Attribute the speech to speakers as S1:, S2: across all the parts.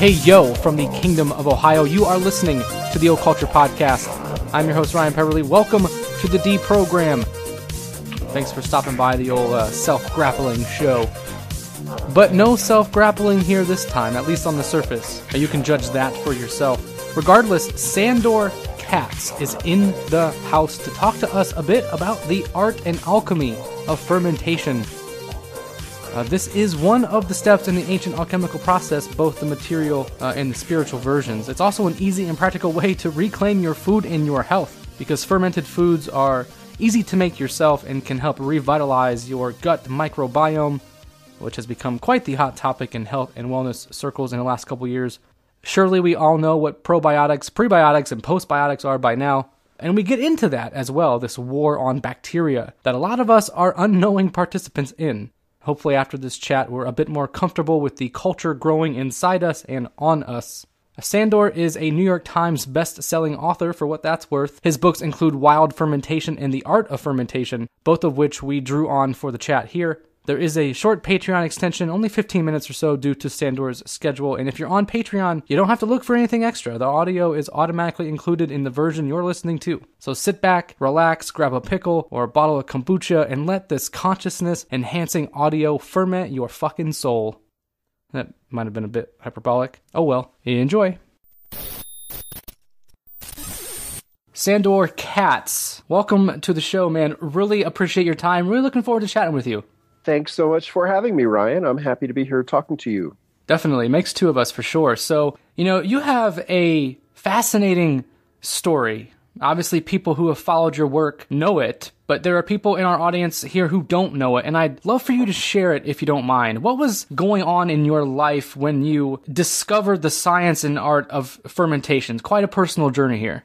S1: Hey yo, from the Kingdom of Ohio, you are listening to the Occulture Podcast. I'm your host, Ryan Peverly. Welcome to the D program. Thanks for stopping by the old uh, self grappling show. But no self grappling here this time, at least on the surface. You can judge that for yourself. Regardless, Sandor Katz is in the house to talk to us a bit about the art and alchemy of fermentation. Uh, this is one of the steps in the ancient alchemical process, both the material uh, and the spiritual versions. It's also an easy and practical way to reclaim your food and your health, because fermented foods are easy to make yourself and can help revitalize your gut microbiome, which has become quite the hot topic in health and wellness circles in the last couple years. Surely we all know what probiotics, prebiotics, and postbiotics are by now. And we get into that as well, this war on bacteria that a lot of us are unknowing participants in. Hopefully, after this chat, we're a bit more comfortable with the culture growing inside us and on us. Sandor is a New York Times best-selling author for what that's worth. His books include Wild Fermentation and The Art of Fermentation, both of which we drew on for the chat here. There is a short Patreon extension, only 15 minutes or so due to Sandor's schedule. And if you're on Patreon, you don't have to look for anything extra. The audio is automatically included in the version you're listening to. So sit back, relax, grab a pickle or a bottle of kombucha, and let this consciousness enhancing audio ferment your fucking soul. That might have been a bit hyperbolic. Oh well, enjoy. Sandor Katz, welcome to the show, man. Really appreciate your time. Really looking forward to chatting with you.
S2: Thanks so much for having me, Ryan. I'm happy to be here talking to you.
S1: Definitely. Makes two of us for sure. So, you know, you have a fascinating story. Obviously, people who have followed your work know it, but there are people in our audience here who don't know it, and I'd love for you to share it if you don't mind. What was going on in your life when you discovered the science and art of fermentation? Quite a personal journey here.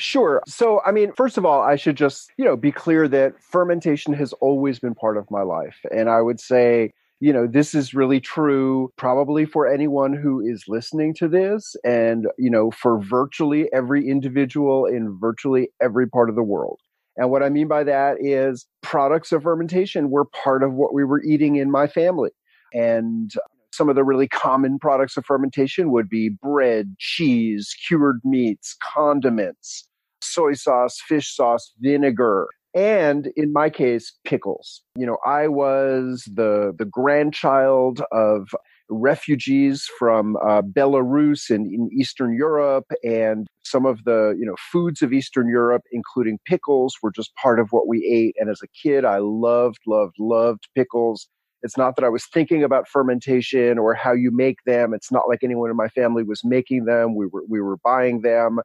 S2: Sure. So, I mean, first of all, I should just, you know, be clear that fermentation has always been part of my life. And I would say, you know, this is really true probably for anyone who is listening to this and, you know, for virtually every individual in virtually every part of the world. And what I mean by that is products of fermentation were part of what we were eating in my family. And some of the really common products of fermentation would be bread, cheese, cured meats, condiments, soy sauce, fish sauce, vinegar, and in my case, pickles. You know, I was the the grandchild of refugees from uh, Belarus and in Eastern Europe, and some of the you know foods of Eastern Europe, including pickles, were just part of what we ate. And as a kid, I loved, loved, loved pickles. It's not that I was thinking about fermentation or how you make them. It's not like anyone in my family was making them. We were we were buying them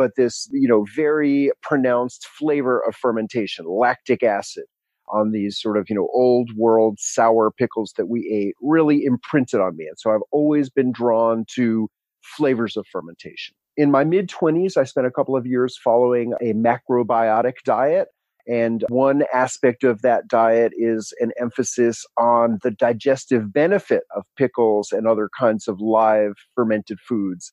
S2: but this, you know, very pronounced flavor of fermentation, lactic acid on these sort of, you know, old world sour pickles that we ate really imprinted on me. And so I've always been drawn to flavors of fermentation. In my mid 20s, I spent a couple of years following a macrobiotic diet. And one aspect of that diet is an emphasis on the digestive benefit of pickles and other kinds of live fermented foods.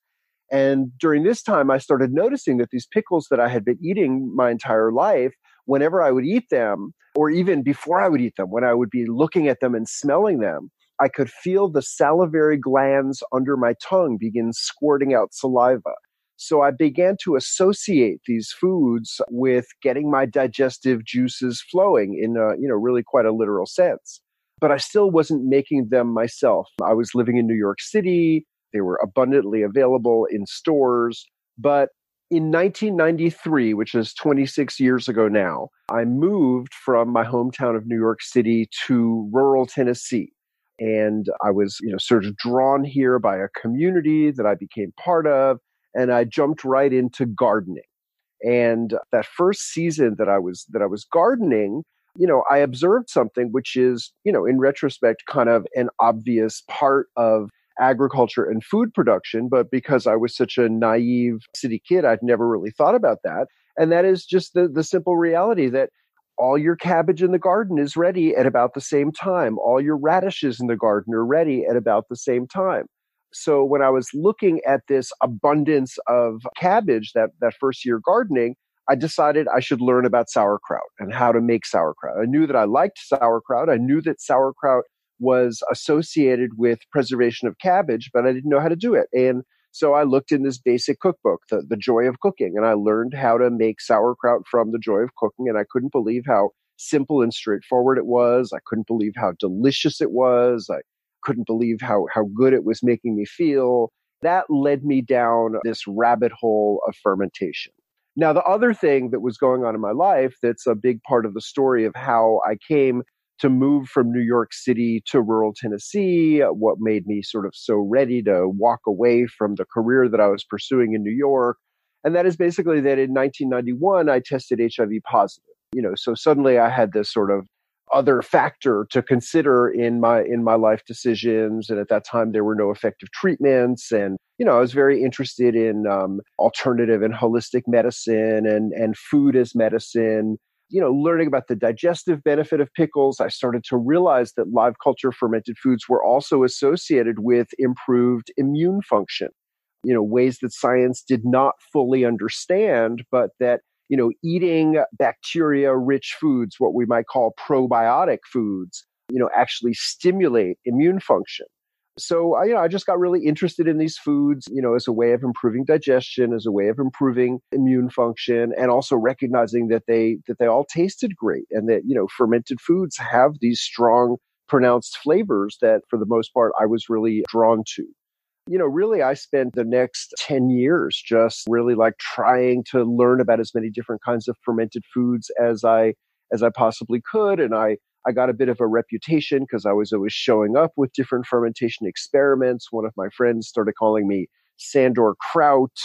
S2: And during this time, I started noticing that these pickles that I had been eating my entire life, whenever I would eat them, or even before I would eat them, when I would be looking at them and smelling them, I could feel the salivary glands under my tongue begin squirting out saliva. So I began to associate these foods with getting my digestive juices flowing in a, you know, really quite a literal sense. But I still wasn't making them myself. I was living in New York City. They were abundantly available in stores. But in 1993, which is 26 years ago now, I moved from my hometown of New York City to rural Tennessee. And I was, you know, sort of drawn here by a community that I became part of. And I jumped right into gardening. And that first season that I was that I was gardening, you know, I observed something which is, you know, in retrospect, kind of an obvious part of agriculture and food production, but because I was such a naive city kid, I'd never really thought about that. And that is just the, the simple reality that all your cabbage in the garden is ready at about the same time. All your radishes in the garden are ready at about the same time. So when I was looking at this abundance of cabbage that, that first year gardening, I decided I should learn about sauerkraut and how to make sauerkraut. I knew that I liked sauerkraut. I knew that sauerkraut was associated with preservation of cabbage, but I didn't know how to do it. And so I looked in this basic cookbook, the, the Joy of Cooking, and I learned how to make sauerkraut from the Joy of Cooking. And I couldn't believe how simple and straightforward it was. I couldn't believe how delicious it was. I couldn't believe how, how good it was making me feel. That led me down this rabbit hole of fermentation. Now, the other thing that was going on in my life that's a big part of the story of how I came to move from New York City to rural Tennessee, what made me sort of so ready to walk away from the career that I was pursuing in New York. And that is basically that in 1991, I tested HIV positive. You know, so suddenly I had this sort of other factor to consider in my in my life decisions and at that time there were no effective treatments and you know i was very interested in um, alternative and holistic medicine and and food as medicine you know, learning about the digestive benefit of pickles, I started to realize that live culture fermented foods were also associated with improved immune function. You know, ways that science did not fully understand, but that, you know, eating bacteria rich foods, what we might call probiotic foods, you know, actually stimulate immune function. So I, you know, I just got really interested in these foods, you know, as a way of improving digestion, as a way of improving immune function, and also recognizing that they that they all tasted great, and that you know, fermented foods have these strong, pronounced flavors that, for the most part, I was really drawn to. You know, really, I spent the next 10 years just really like trying to learn about as many different kinds of fermented foods as I as I possibly could. And I I got a bit of a reputation because I was always showing up with different fermentation experiments. One of my friends started calling me Sandor Kraut.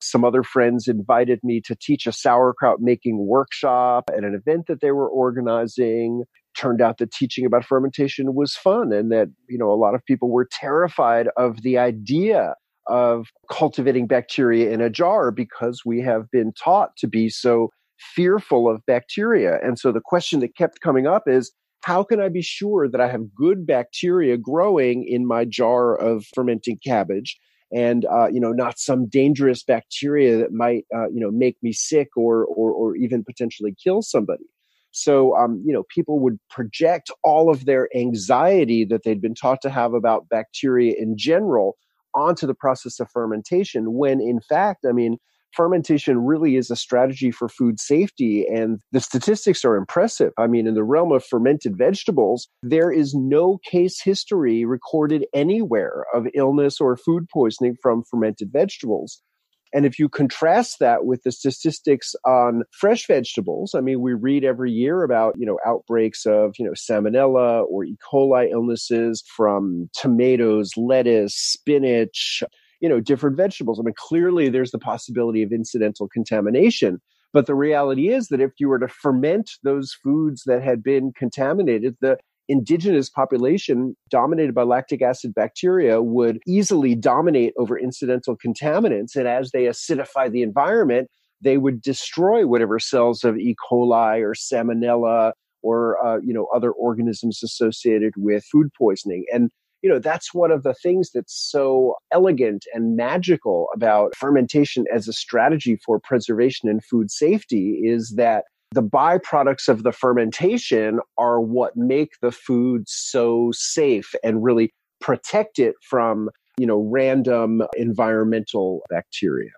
S2: Some other friends invited me to teach a sauerkraut making workshop at an event that they were organizing. Turned out that teaching about fermentation was fun and that, you know, a lot of people were terrified of the idea of cultivating bacteria in a jar because we have been taught to be so fearful of bacteria. And so the question that kept coming up is how can I be sure that I have good bacteria growing in my jar of fermenting cabbage? and uh, you know not some dangerous bacteria that might uh, you know make me sick or, or or even potentially kill somebody so um, you know people would project all of their anxiety that they'd been taught to have about bacteria in general onto the process of fermentation when in fact i mean fermentation really is a strategy for food safety. And the statistics are impressive. I mean, in the realm of fermented vegetables, there is no case history recorded anywhere of illness or food poisoning from fermented vegetables. And if you contrast that with the statistics on fresh vegetables, I mean, we read every year about, you know, outbreaks of, you know, salmonella or E. coli illnesses from tomatoes, lettuce, spinach, you know, different vegetables. I mean, clearly there's the possibility of incidental contamination. But the reality is that if you were to ferment those foods that had been contaminated, the indigenous population dominated by lactic acid bacteria would easily dominate over incidental contaminants. And as they acidify the environment, they would destroy whatever cells of E. coli or salmonella or uh, you know other organisms associated with food poisoning. And you know, that's one of the things that's so elegant and magical about fermentation as a strategy for preservation and food safety is that the byproducts of the fermentation are what make the food so safe and really protect it from, you know, random environmental bacteria.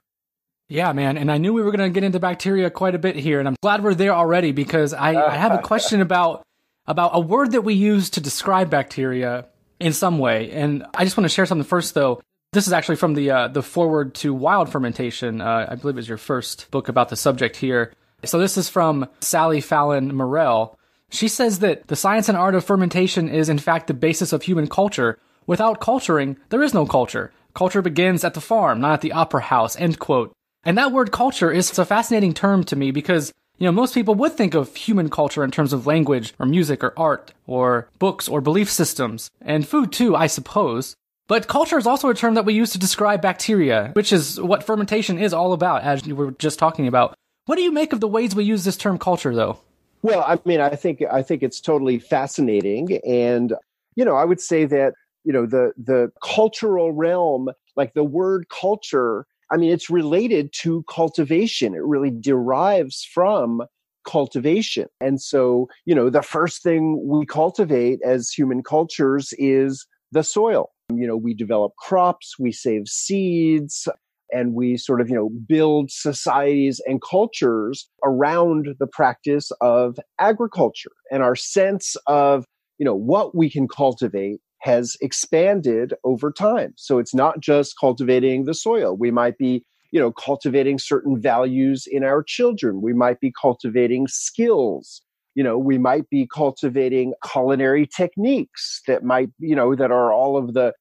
S1: Yeah, man. And I knew we were going to get into bacteria quite a bit here. And I'm glad we're there already because I, I have a question about about a word that we use to describe bacteria in some way. And I just want to share something first, though. This is actually from the uh, the foreword to wild fermentation. Uh, I believe is your first book about the subject here. So this is from Sally Fallon Morell. She says that the science and art of fermentation is in fact the basis of human culture. Without culturing, there is no culture. Culture begins at the farm, not at the opera house. End quote. And that word culture is a fascinating term to me because you know, most people would think of human culture in terms of language or music or art or books or belief systems, and food too, I suppose. But culture is also a term that we use to describe bacteria, which is what fermentation is all about, as you were just talking about. What do you make of the ways we use this term culture, though?
S2: Well, I mean, I think I think it's totally fascinating, and you know, I would say that you know the the cultural realm, like the word culture, I mean, it's related to cultivation. It really derives from cultivation. And so, you know, the first thing we cultivate as human cultures is the soil. You know, we develop crops, we save seeds, and we sort of, you know, build societies and cultures around the practice of agriculture. And our sense of, you know, what we can cultivate has expanded over time. So it's not just cultivating the soil. We might be you know cultivating certain values in our children we might be cultivating skills you know we might be cultivating culinary techniques that might you know that are all of the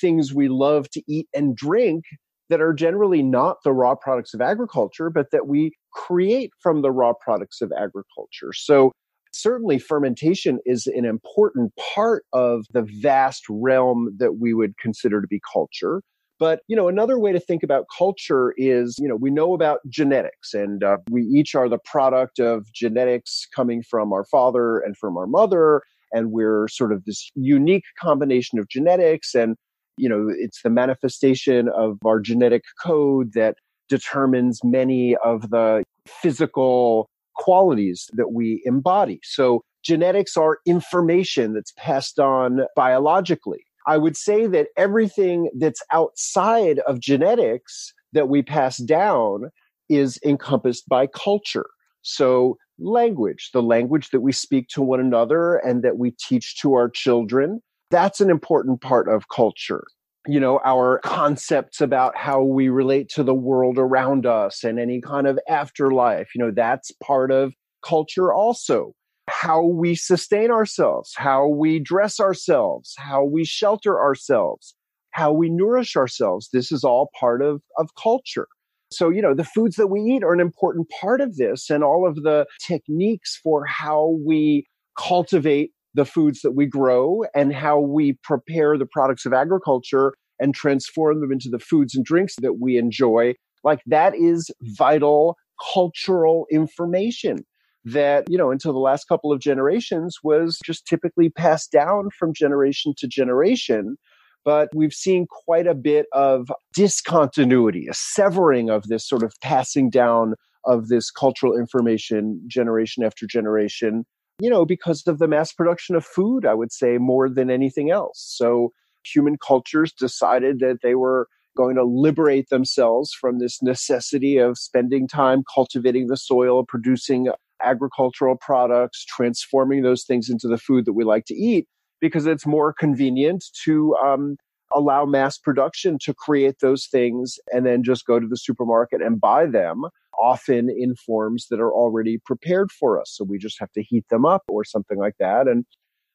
S2: things we love to eat and drink that are generally not the raw products of agriculture but that we create from the raw products of agriculture so certainly fermentation is an important part of the vast realm that we would consider to be culture but, you know, another way to think about culture is, you know, we know about genetics and uh, we each are the product of genetics coming from our father and from our mother. And we're sort of this unique combination of genetics. And, you know, it's the manifestation of our genetic code that determines many of the physical qualities that we embody. So genetics are information that's passed on biologically. I would say that everything that's outside of genetics that we pass down is encompassed by culture. So, language, the language that we speak to one another and that we teach to our children, that's an important part of culture. You know, our concepts about how we relate to the world around us and any kind of afterlife, you know, that's part of culture also how we sustain ourselves, how we dress ourselves, how we shelter ourselves, how we nourish ourselves. This is all part of, of culture. So, you know, the foods that we eat are an important part of this, and all of the techniques for how we cultivate the foods that we grow and how we prepare the products of agriculture and transform them into the foods and drinks that we enjoy. Like that is vital cultural information that, you know, until the last couple of generations was just typically passed down from generation to generation. But we've seen quite a bit of discontinuity, a severing of this sort of passing down of this cultural information generation after generation, you know, because of the mass production of food, I would say, more than anything else. So human cultures decided that they were going to liberate themselves from this necessity of spending time cultivating the soil, producing agricultural products, transforming those things into the food that we like to eat because it's more convenient to um, allow mass production to create those things and then just go to the supermarket and buy them, often in forms that are already prepared for us. So we just have to heat them up or something like that. And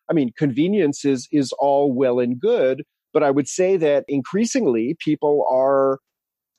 S2: I mean, convenience is, is all well and good, but I would say that increasingly people are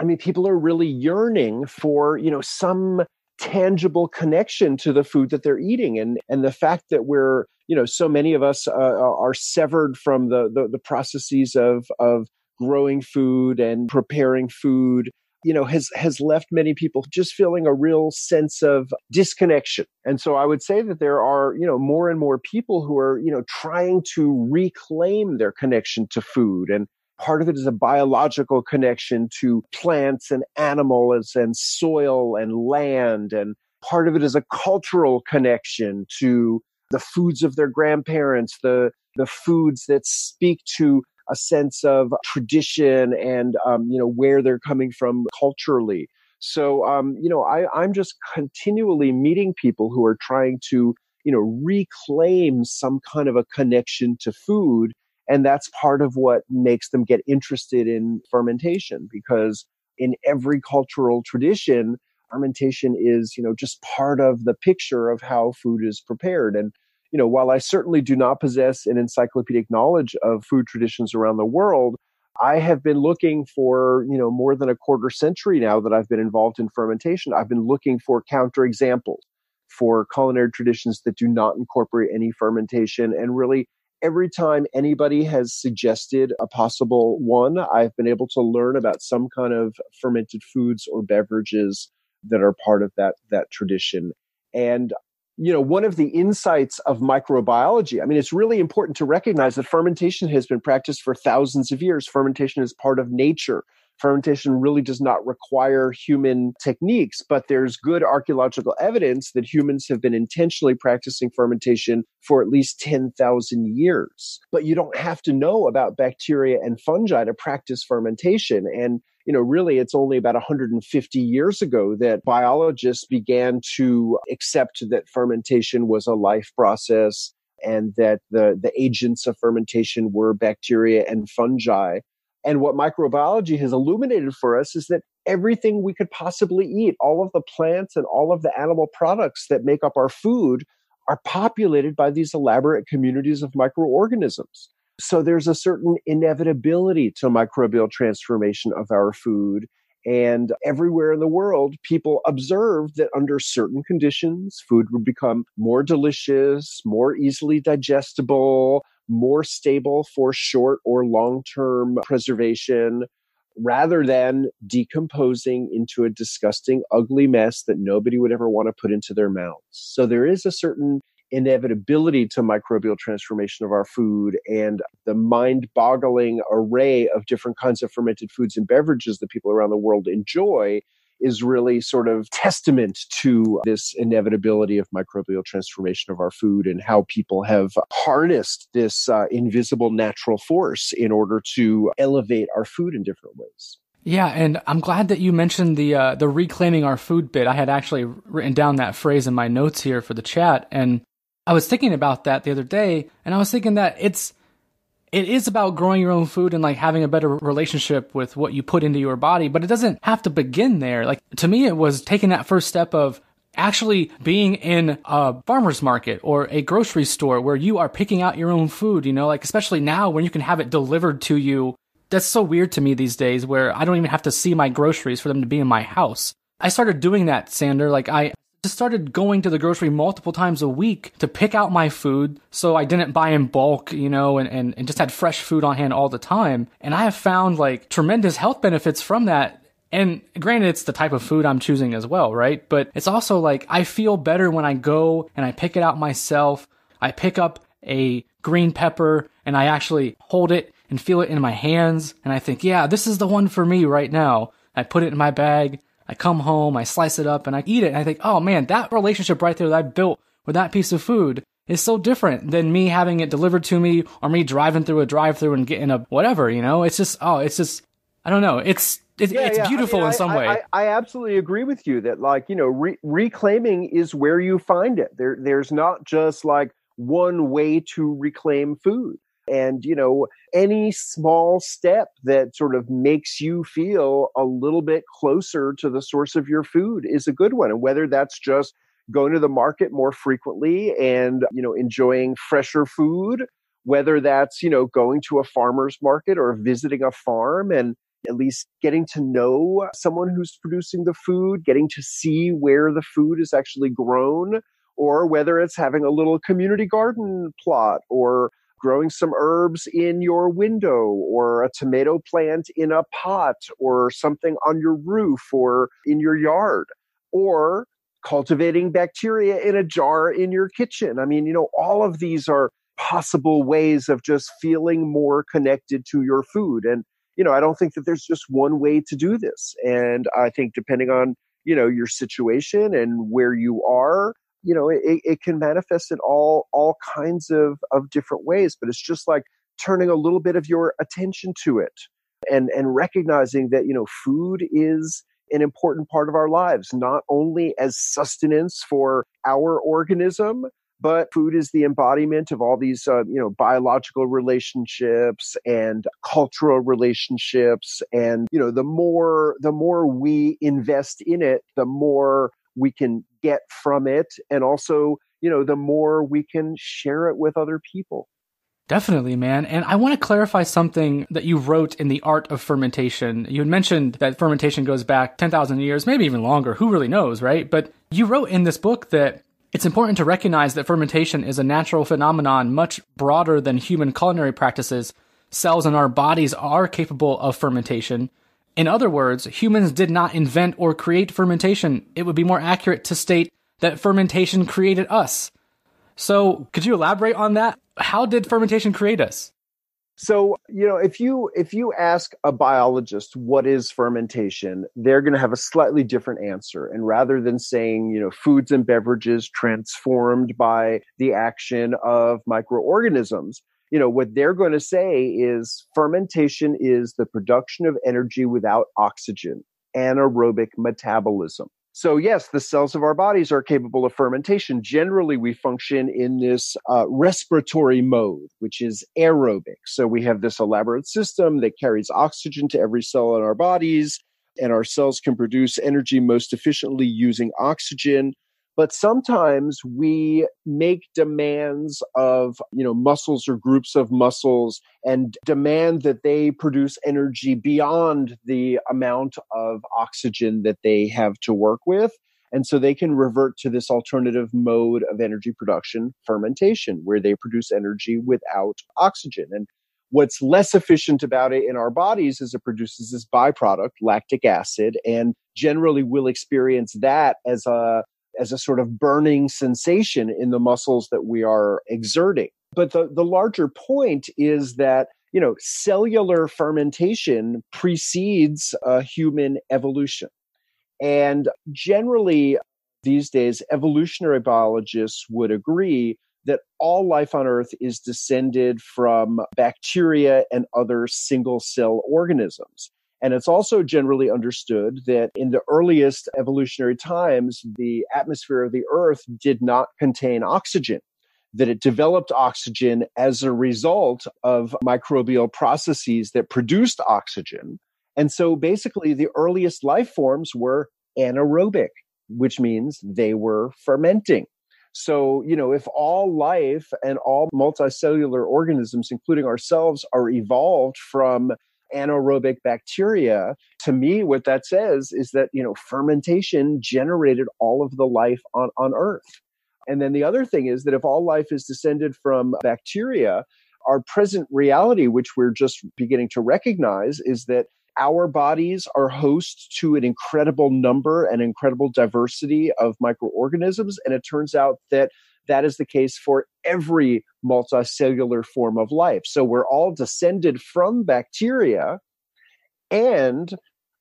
S2: I mean, people are really yearning for, you know, some tangible connection to the food that they're eating. And and the fact that we're you know so many of us uh, are severed from the, the the processes of of growing food and preparing food you know has has left many people just feeling a real sense of disconnection. And so i would say that there are you know more and more people who are you know trying to reclaim their connection to food. And Part of it is a biological connection to plants and animals and soil and land. And part of it is a cultural connection to the foods of their grandparents, the, the foods that speak to a sense of tradition and, um, you know, where they're coming from culturally. So, um, you know, I, I'm just continually meeting people who are trying to, you know, reclaim some kind of a connection to food and that's part of what makes them get interested in fermentation because in every cultural tradition, fermentation is, you know, just part of the picture of how food is prepared. And, you know, while I certainly do not possess an encyclopedic knowledge of food traditions around the world, I have been looking for, you know, more than a quarter century now that I've been involved in fermentation. I've been looking for counterexamples for culinary traditions that do not incorporate any fermentation and really every time anybody has suggested a possible one, I've been able to learn about some kind of fermented foods or beverages that are part of that that tradition. And you know, one of the insights of microbiology, I mean, it's really important to recognize that fermentation has been practiced for thousands of years. Fermentation is part of nature. Fermentation really does not require human techniques, but there's good archaeological evidence that humans have been intentionally practicing fermentation for at least 10,000 years. But you don't have to know about bacteria and fungi to practice fermentation. And you know, really it's only about 150 years ago that biologists began to accept that fermentation was a life process and that the, the agents of fermentation were bacteria and fungi. And what microbiology has illuminated for us is that everything we could possibly eat, all of the plants and all of the animal products that make up our food, are populated by these elaborate communities of microorganisms. So there's a certain inevitability to microbial transformation of our food. And everywhere in the world, people observed that under certain conditions, food would become more delicious, more easily digestible, more stable for short or long term preservation, rather than decomposing into a disgusting, ugly mess that nobody would ever want to put into their mouths. So there is a certain inevitability to microbial transformation of our food and the mind boggling array of different kinds of fermented foods and beverages that people around the world enjoy is really sort of testament to this inevitability of microbial transformation of our food and how people have harnessed this uh, invisible natural force in order to elevate our food in different ways.
S1: Yeah, and I'm glad that you mentioned the uh, the reclaiming our food bit. I had actually written down that phrase in my notes here for the chat, and I was thinking about that the other day, and I was thinking that it's it is about growing your own food and like having a better relationship with what you put into your body, but it doesn't have to begin there. Like to me, it was taking that first step of actually being in a farmer's market or a grocery store where you are picking out your own food, you know, like especially now when you can have it delivered to you. That's so weird to me these days where I don't even have to see my groceries for them to be in my house. I started doing that, Sandor. Like I, just started going to the grocery multiple times a week to pick out my food so I didn't buy in bulk, you know, and, and, and just had fresh food on hand all the time. And I have found like tremendous health benefits from that. And granted, it's the type of food I'm choosing as well, right? But it's also like I feel better when I go and I pick it out myself. I pick up a green pepper and I actually hold it and feel it in my hands. And I think, yeah, this is the one for me right now. I put it in my bag. I come home, I slice it up, and I eat it. And I think, oh man, that relationship right there that I built with that piece of food is so different than me having it delivered to me or me driving through a drive through and getting a whatever, you know? It's just, oh, it's just, I don't know. It's, it's, yeah, it's yeah. beautiful I mean, in some
S2: I,
S1: way.
S2: I, I, absolutely agree with you that like, you know, re- reclaiming is where you find it. There, there's not just like one way to reclaim food. And, you know, any small step that sort of makes you feel a little bit closer to the source of your food is a good one. And whether that's just going to the market more frequently and, you know, enjoying fresher food, whether that's, you know, going to a farmer's market or visiting a farm and at least getting to know someone who's producing the food, getting to see where the food is actually grown, or whether it's having a little community garden plot or growing some herbs in your window or a tomato plant in a pot or something on your roof or in your yard or cultivating bacteria in a jar in your kitchen. I mean, you know, all of these are possible ways of just feeling more connected to your food. And, you know, I don't think that there's just one way to do this. And I think depending on, you know, your situation and where you are, you know it, it can manifest in all all kinds of of different ways but it's just like turning a little bit of your attention to it and and recognizing that you know food is an important part of our lives not only as sustenance for our organism but food is the embodiment of all these uh, you know biological relationships and cultural relationships. And you know the more the more we invest in it the more we can get from it and also you know the more we can share it with other people
S1: Definitely, man. And I want to clarify something that you wrote in The Art of Fermentation. You had mentioned that fermentation goes back 10,000 years, maybe even longer. Who really knows, right? But you wrote in this book that it's important to recognize that fermentation is a natural phenomenon much broader than human culinary practices. Cells in our bodies are capable of fermentation. In other words, humans did not invent or create fermentation. It would be more accurate to state that fermentation created us. So, could you elaborate on that? How did fermentation create us?
S2: So, you know, if you if you ask a biologist what is fermentation, they're going to have a slightly different answer. And rather than saying, you know, foods and beverages transformed by the action of microorganisms, you know, what they're going to say is fermentation is the production of energy without oxygen, anaerobic metabolism. So, yes, the cells of our bodies are capable of fermentation. Generally, we function in this uh, respiratory mode, which is aerobic. So, we have this elaborate system that carries oxygen to every cell in our bodies, and our cells can produce energy most efficiently using oxygen but sometimes we make demands of you know muscles or groups of muscles and demand that they produce energy beyond the amount of oxygen that they have to work with. And so they can revert to this alternative mode of energy production fermentation where they produce energy without oxygen. And what's less efficient about it in our bodies is it produces this byproduct lactic acid and generally we'll experience that as a as a sort of burning sensation in the muscles that we are exerting. But the, the larger point is that, you know, cellular fermentation precedes human evolution. And generally, these days, evolutionary biologists would agree that all life on Earth is descended from bacteria and other single cell organisms. And it's also generally understood that in the earliest evolutionary times, the atmosphere of the Earth did not contain oxygen, that it developed oxygen as a result of microbial processes that produced oxygen. And so basically, the earliest life forms were anaerobic, which means they were fermenting. So, you know, if all life and all multicellular organisms, including ourselves, are evolved from anaerobic bacteria to me what that says is that you know fermentation generated all of the life on on earth. And then the other thing is that if all life is descended from bacteria our present reality which we're just beginning to recognize is that our bodies are host to an incredible number and incredible diversity of microorganisms. And it turns out that that is the case for every multicellular form of life. So we're all descended from bacteria, and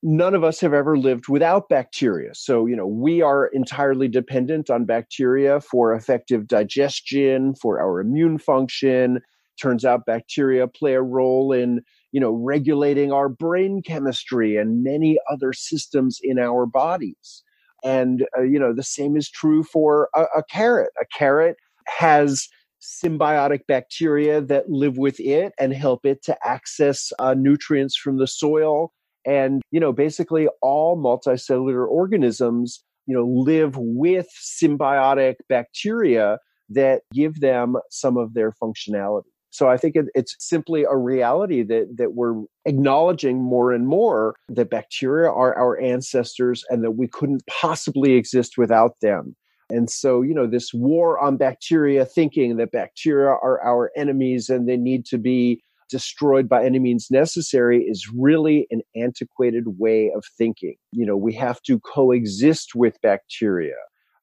S2: none of us have ever lived without bacteria. So, you know, we are entirely dependent on bacteria for effective digestion, for our immune function. Turns out bacteria play a role in, you know, regulating our brain chemistry and many other systems in our bodies. And, uh, you know, the same is true for a, a carrot. A carrot has symbiotic bacteria that live with it and help it to access uh, nutrients from the soil. And, you know, basically all multicellular organisms, you know, live with symbiotic bacteria that give them some of their functionality. So I think it, it's simply a reality that that we're acknowledging more and more that bacteria are our ancestors and that we couldn't possibly exist without them. And so, you know, this war on bacteria, thinking that bacteria are our enemies and they need to be destroyed by any means necessary, is really an antiquated way of thinking. You know, we have to coexist with bacteria.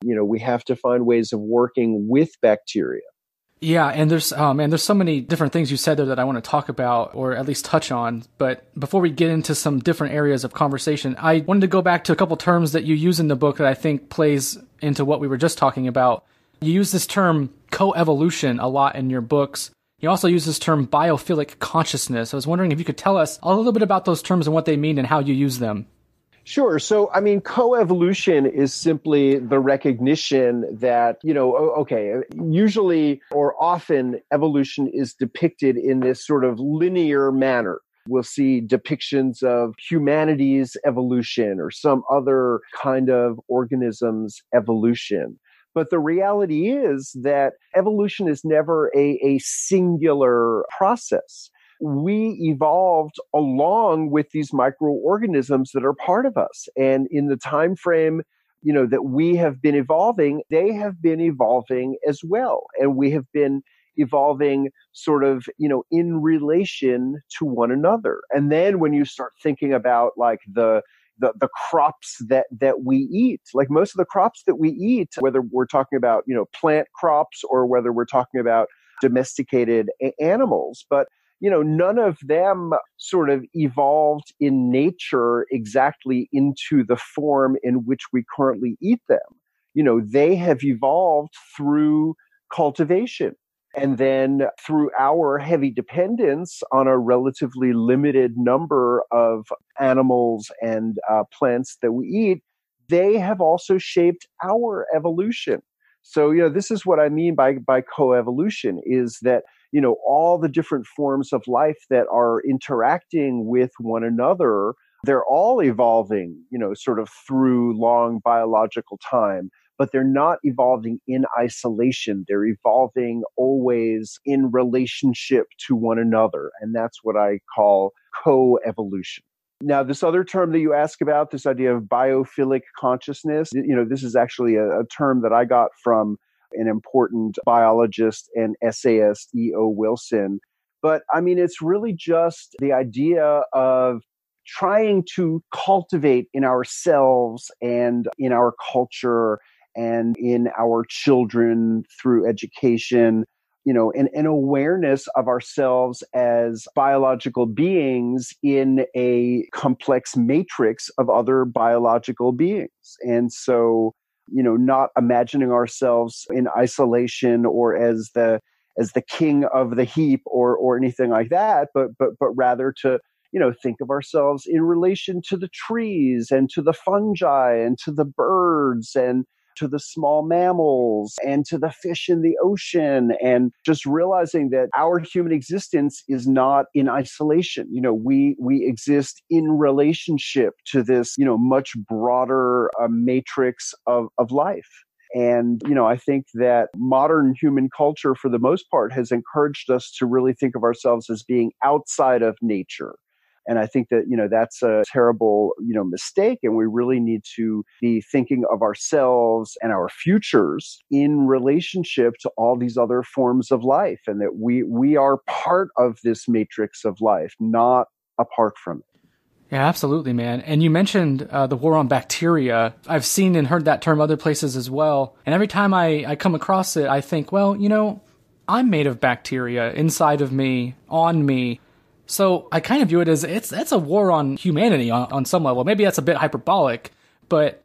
S2: You know, we have to find ways of working with bacteria.
S1: Yeah, and there's um and there's so many different things you said there that I want to talk about or at least touch on. But before we get into some different areas of conversation, I wanted to go back to a couple terms that you use in the book that I think plays into what we were just talking about. You use this term coevolution a lot in your books. You also use this term biophilic consciousness. I was wondering if you could tell us a little bit about those terms and what they mean and how you use them.
S2: Sure. So, I mean, coevolution is simply the recognition that, you know, okay, usually or often evolution is depicted in this sort of linear manner. We'll see depictions of humanity's evolution or some other kind of organism's evolution. But the reality is that evolution is never a, a singular process we evolved along with these microorganisms that are part of us. And in the time frame you know that we have been evolving they have been evolving as well. And we have been evolving sort of you know in relation to one another. And then when you start thinking about like the the, the crops that that we eat like most of the crops that we eat whether we're talking about you know plant crops or whether we're talking about domesticated a- animals but you know, none of them sort of evolved in nature exactly into the form in which we currently eat them. You know, they have evolved through cultivation. And then through our heavy dependence on a relatively limited number of animals and uh, plants that we eat, they have also shaped our evolution. So, you know, this is what I mean by, by coevolution is that, you know, all the different forms of life that are interacting with one another, they're all evolving, you know, sort of through long biological time but they're not evolving in isolation. They're evolving always in relationship to one another. And that's what I call co-evolution. Now, this other term that you ask about, this idea of biophilic consciousness, you know, this is actually a, a term that I got from an important biologist and essayist, E.O. Wilson. But I mean, it's really just the idea of trying to cultivate in ourselves and in our culture and in our children through education you know an, an awareness of ourselves as biological beings in a complex matrix of other biological beings and so you know not imagining ourselves in isolation or as the as the king of the heap or or anything like that but but but rather to you know think of ourselves in relation to the trees and to the fungi and to the birds and to the small mammals and to the fish in the ocean and just realizing that our human existence is not in isolation. You know we we exist in relationship to this you know much broader uh, matrix of of life. And, you know, I think that modern human culture, for the most part, has encouraged us to really think of ourselves as being outside of nature and I think that, you know, that's a terrible, you know, mistake. And we really need to be thinking of ourselves and our futures in relationship to all these other forms of life and that we, we are part of this matrix of life, not apart from it.
S1: Yeah, absolutely, man. And you mentioned uh, the war on bacteria. I've seen and heard that term other places as well. And every time I, I come across it, I think, well, you know, I'm made of bacteria inside of me, on me. So I kind of view it as it's that's a war on humanity on, on some level. Maybe that's a bit hyperbolic, but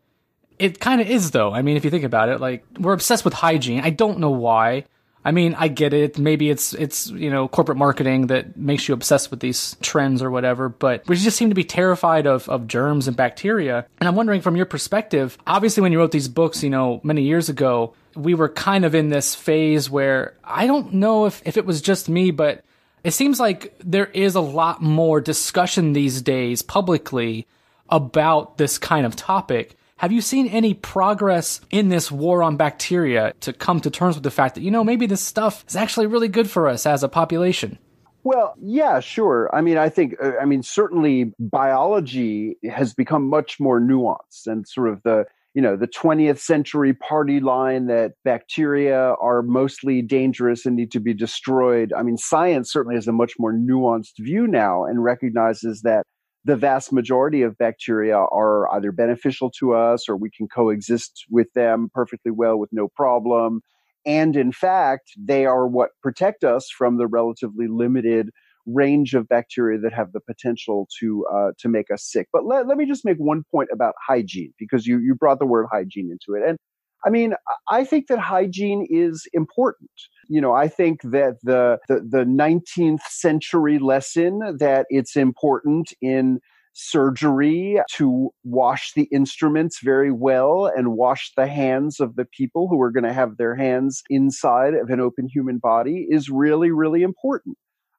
S1: it kind of is though. I mean, if you think about it, like we're obsessed with hygiene. I don't know why. I mean, I get it. Maybe it's it's you know corporate marketing that makes you obsessed with these trends or whatever. But we just seem to be terrified of of germs and bacteria. And I'm wondering from your perspective. Obviously, when you wrote these books, you know, many years ago, we were kind of in this phase where I don't know if if it was just me, but it seems like there is a lot more discussion these days publicly about this kind of topic. Have you seen any progress in this war on bacteria to come to terms with the fact that, you know, maybe this stuff is actually really good for us as a population?
S2: Well, yeah, sure. I mean, I think, uh, I mean, certainly biology has become much more nuanced and sort of the, you know the 20th century party line that bacteria are mostly dangerous and need to be destroyed. I mean science certainly has a much more nuanced view now and recognizes that the vast majority of bacteria are either beneficial to us or we can coexist with them perfectly well with no problem. And in fact they are what protect us from the relatively limited range of bacteria that have the potential to uh, to make us sick. But let, let me just make one point about hygiene because you you brought the word hygiene into it, and I mean I think that hygiene is important. You know, I think that the the, the 19th century lesson that it's important in surgery to wash the instruments very well and wash the hands of the people who are going to have their hands inside of an open human body is really, really important.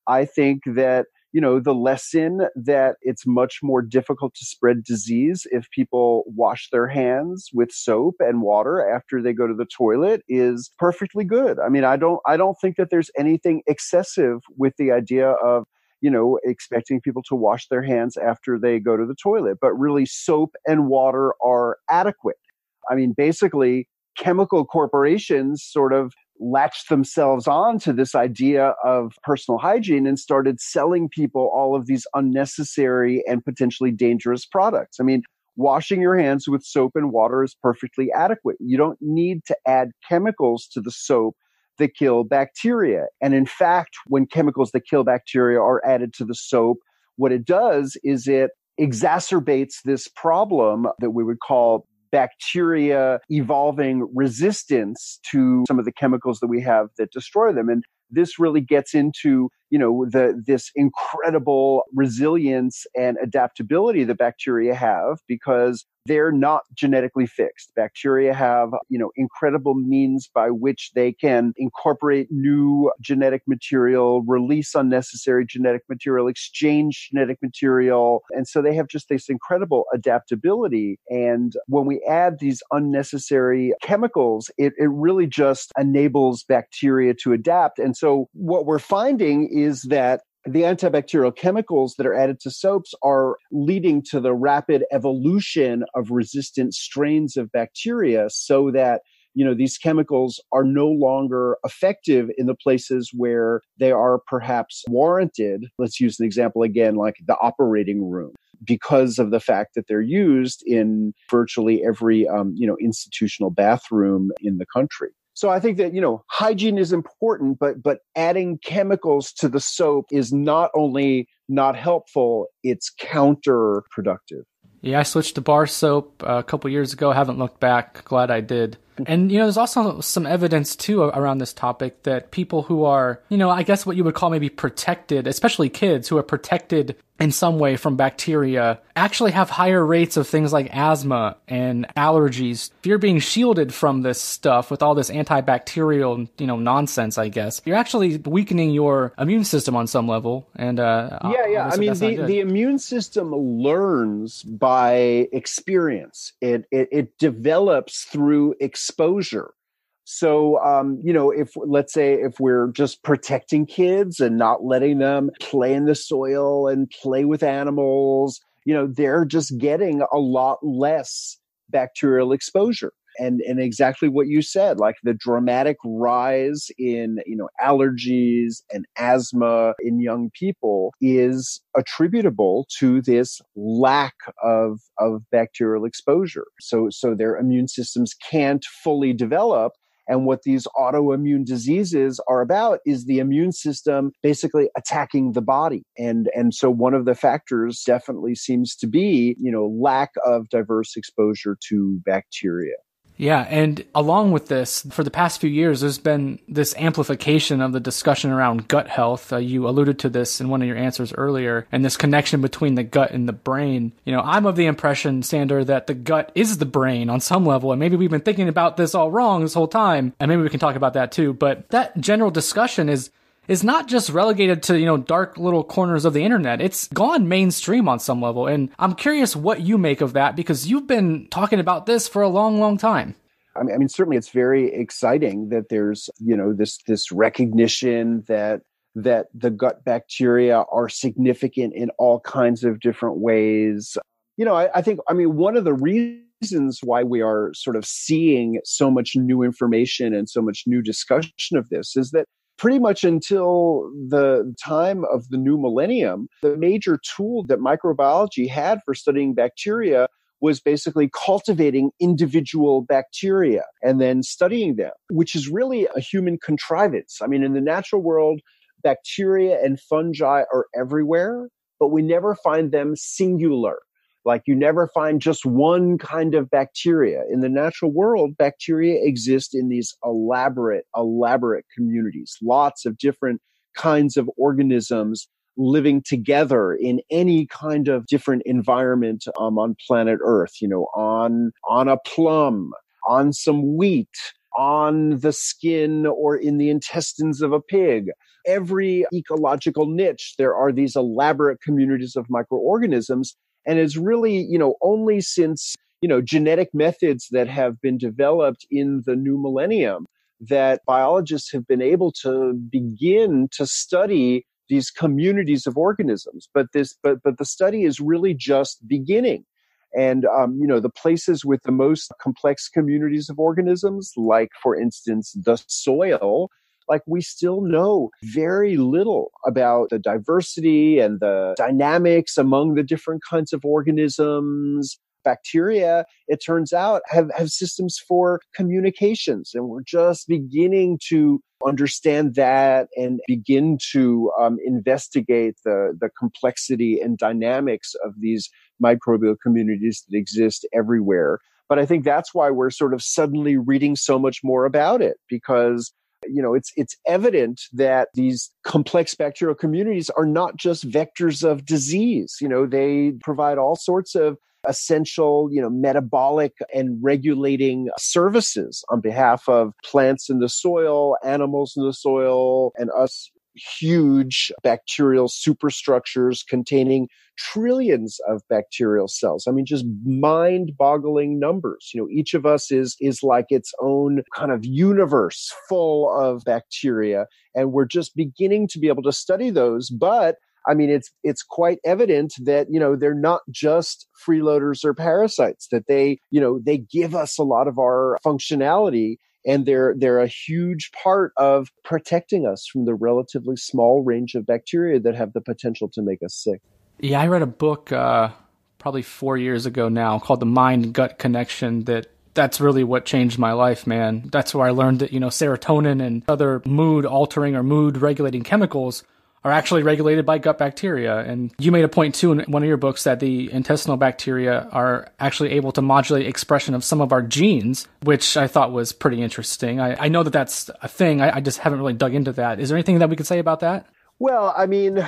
S2: I think that you know the lesson that it's much more difficult to spread disease if people wash their hands with soap and water after they go to the toilet is perfectly good. I mean i don't i don't think that there's anything excessive with the idea of you know expecting people to wash their hands after they go to the toilet but really soap and water are adequate. I mean basically chemical corporations sort of latched themselves on to this idea of personal hygiene and started selling people all of these unnecessary and potentially dangerous products. I mean, washing your hands with soap and water is perfectly adequate. You don't need to add chemicals to the soap that kill bacteria. And in fact, when chemicals that kill bacteria are added to the soap, what it does is it exacerbates this problem that we would call bacteria evolving resistance to some of the chemicals that we have that destroy them. And this really gets into you know the this incredible resilience and adaptability that bacteria have because they're not genetically fixed. Bacteria have you know incredible means by which they can incorporate new genetic material release unnecessary genetic material exchange genetic material. And so they have just this incredible adaptability. And when we add these unnecessary chemicals it, it really just enables bacteria to adapt. And so what we're finding is that the antibacterial chemicals that are added to soaps are leading to the rapid evolution of resistant strains of bacteria so that you know these chemicals are no longer effective in the places where they are perhaps warranted. Let's use an example again like the operating room because of the fact that they're used in virtually every um, you know institutional bathroom in the country so I think that, you know, hygiene is important, but but adding chemicals to the soap is not only not helpful, it's counterproductive.
S1: Yeah, I switched to bar soap uh, a couple years ago. haven't looked back. Glad I did. And, you know, there's also some evidence too around this topic that people who are, you know, I guess what you would call maybe protected, especially kids who are protected in some way from bacteria, actually have higher rates of things like asthma and allergies. If you're being shielded from this stuff with all this antibacterial, you know, nonsense, I guess, you're actually weakening your immune system on some level. And, uh,
S2: yeah, yeah. I mean, the, the immune system learns by experience. It, it, it develops through experience exposure. So, um, you know, if let's say if we're just protecting kids and not letting them play in the soil and play with animals, you know, they're just getting a lot less bacterial exposure and and exactly what you said like the dramatic rise in you know allergies and asthma in young people is attributable to this lack of of bacterial exposure so so their immune systems can't fully develop and what these autoimmune diseases are about is the immune system basically attacking the body. And, and so one of the factors definitely seems to be, you know, lack of diverse exposure to bacteria.
S1: Yeah, and along with this, for the past few years, there's been this amplification of the discussion around gut health. Uh, you alluded to this in one of your answers earlier, and this connection between the gut and the brain. You know, I'm of the impression, Sandor, that the gut is the brain on some level, and maybe we've been thinking about this all wrong this whole time, and maybe we can talk about that too. But that general discussion is is not just relegated to, you know, dark little corners of the internet. It's gone mainstream on some level. And I'm curious what you make of that because you've been talking about this for a long, long time.
S2: I mean, I mean, certainly it's very exciting that there's, you know, this this recognition that that the gut bacteria are significant in all kinds of different ways. You know, I, I think, I mean, one of the reasons why we are sort of seeing so much new information and so much new discussion of this is that pretty much until the time of the new millennium, the major tool that microbiology had for studying bacteria was basically cultivating individual bacteria and then studying them, which is really a human contrivance. I mean, in the natural world, bacteria and fungi are everywhere, but we never find them singular. Like you never find just one kind of bacteria. In the natural world, bacteria exist in these elaborate, elaborate communities, lots of different kinds of organisms living together in any kind of different environment um, on planet Earth, you know, on, on a plum, on some wheat, on the skin or in the intestines of a pig. Every ecological niche, there are these elaborate communities of microorganisms and it's really, you know, only since, you know, genetic methods that have been developed in the new millennium that biologists have been able to begin to study these communities of organisms. But this, but, but the study is really just beginning. And, um, you know, the places with the most complex communities of organisms, like, for instance, the soil, like we still know very little about the diversity and the dynamics among the different kinds of organisms. bacteria, it turns out, have, have systems for communications. And we're just beginning to understand that and begin to um, investigate the, the complexity and dynamics of these microbial communities that exist everywhere. But I think that's why we're sort of suddenly reading so much more about it because you know it's it's evident that these complex bacterial communities are not just vectors of disease. You know they provide all sorts of essential you know metabolic and regulating services on behalf of plants in the soil animals in the soil and us huge bacterial superstructures containing trillions of bacterial cells. I mean, just mind-boggling numbers. You know, each of us is is like its own kind of universe full of bacteria, and we're just beginning to be able to study those. But I mean, it's it's quite evident that you know they're not just freeloaders or parasites. That they you know they give us a lot of our functionality and they're they're a huge part of protecting us from the relatively small range of bacteria that have the potential to make us sick.
S1: Yeah, I read a book uh, probably four years ago now called The Mind Gut Connection that that's really what changed my life, man. That's where I learned that, you know, serotonin and other mood altering or mood regulating chemicals are actually regulated by gut bacteria. And you made a point too in one of your books that the intestinal bacteria are actually able to modulate expression of some of our genes, which I thought was pretty interesting. I, I know that that's a thing. I, I just haven't really dug into that. Is there anything that we could say about that?
S2: Well, I mean,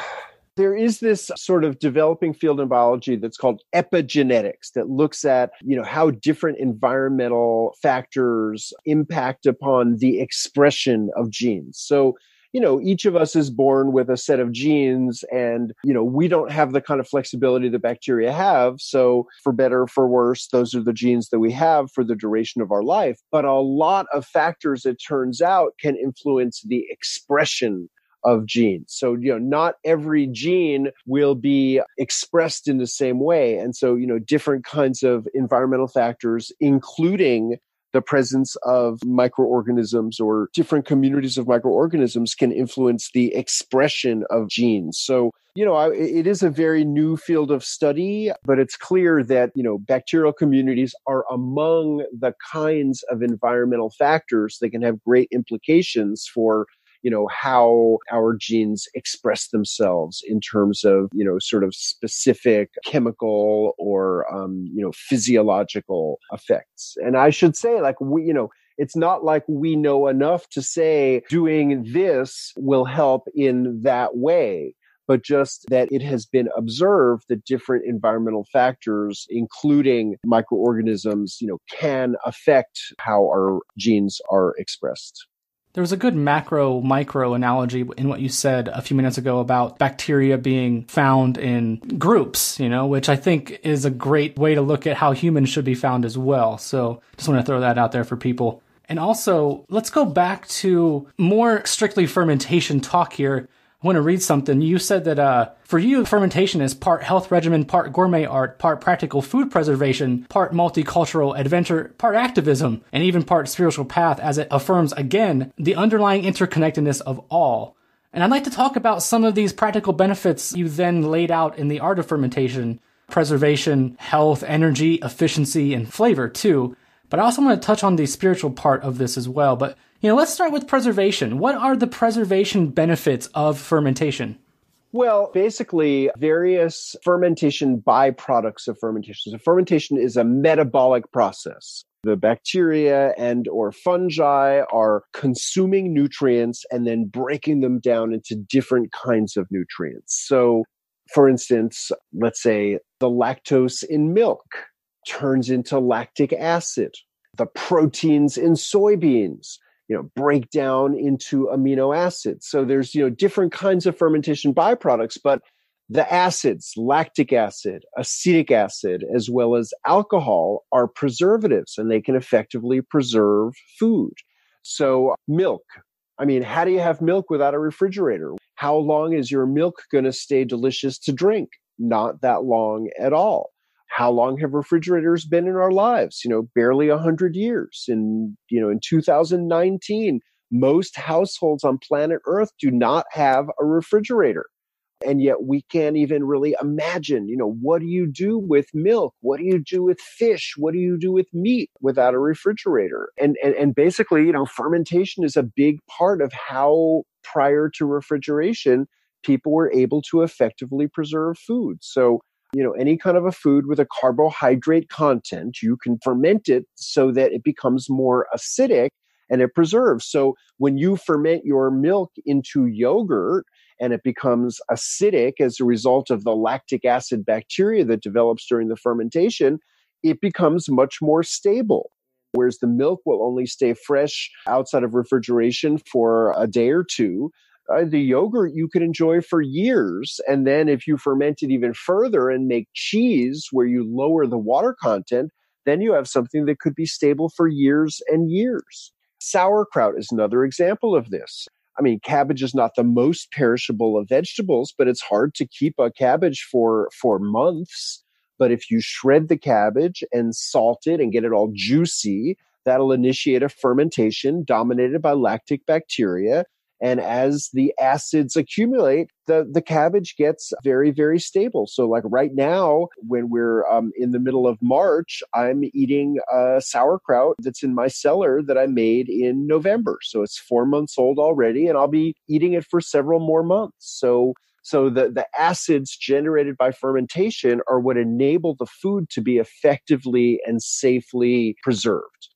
S2: there is this sort of developing field in biology that's called epigenetics that looks at you know how different environmental factors impact upon the expression of genes so you know, each of us is born with a set of genes and, you know, we don't have the kind of flexibility that bacteria have. So for better, for worse, those are the genes that we have for the duration of our life. But a lot of factors, it turns out, can influence the expression of genes. So, you know, not every gene will be expressed in the same way. And so, you know, different kinds of environmental factors, including the presence of microorganisms or different communities of microorganisms can influence the expression of genes. So, you know, it is a very new field of study, but it's clear that, you know, bacterial communities are among the kinds of environmental factors that can have great implications for you know how our genes express themselves in terms of you know sort of specific chemical or um, you know physiological effects and i should say like we you know it's not like we know enough to say doing this will help in that way but just that it has been observed that different environmental factors, including microorganisms, you know, can affect how our genes are expressed.
S1: There was a good macro micro analogy in what you said a few minutes ago about bacteria being found in groups, you know, which I think is a great way to look at how humans should be found as well. So just want to throw that out there for people. And also, let's go back to more strictly fermentation talk here. Want to read something. You said that uh, for you, fermentation is part health regimen, part gourmet art, part practical food preservation, part multicultural adventure, part activism, and even part spiritual path as it affirms again the underlying interconnectedness of all. And I'd like to talk about some of these practical benefits you then laid out in the art of fermentation preservation, health, energy, efficiency, and flavor too. But I also want to touch on the spiritual part of this as well. But you know, let's start with preservation. What are the preservation benefits of fermentation?
S2: Well, basically, various fermentation byproducts of fermentation. So, fermentation is a metabolic process. The bacteria and or fungi are consuming nutrients and then breaking them down into different kinds of nutrients. So, for instance, let's say the lactose in milk turns into lactic acid. The proteins in soybeans you know break down into amino acids. So there's you know different kinds of fermentation byproducts but the acids lactic acid acetic acid as well as alcohol are preservatives and they can effectively preserve food. So milk. I mean how do you have milk without a refrigerator? How long is your milk going to stay delicious to drink? Not that long at all how long have refrigerators been in our lives? You know, barely 100 years. In, you know, in 2019, most households on planet Earth do not have a refrigerator. and yet we can't even really imagine you know what do you do with milk what do you do with fish what do you do with meat without a refrigerator and and, and basically you know fermentation is a big part of how prior to refrigeration people were able to effectively preserve food so you know any kind of a food with a carbohydrate content you can ferment it so that it becomes more acidic and it preserves so when you ferment your milk into yogurt and it becomes acidic as a result of the lactic acid bacteria that develops during the fermentation, it becomes much more stable. Whereas the milk will only stay fresh outside of refrigeration for a day or two. Uh, the yogurt you can enjoy for years. And then if you ferment it even further and make cheese where you lower the water content, then you have something that could be stable for years and years. Sauerkraut is another example of this. I mean, cabbage is not the most perishable of vegetables, but it's hard to keep a cabbage for for months. But if you shred the cabbage and salt it and get it all juicy, that'll initiate a fermentation dominated by lactic bacteria and as the acids accumulate, the, the cabbage gets very, very stable. So, like right now, when we're um, in the middle of March, I'm eating a sauerkraut that's in my cellar that I made in November. So, it's four months old already, and I'll be eating it for several more months. So, so the, the acids generated by fermentation are what enable the food to be effectively and safely preserved.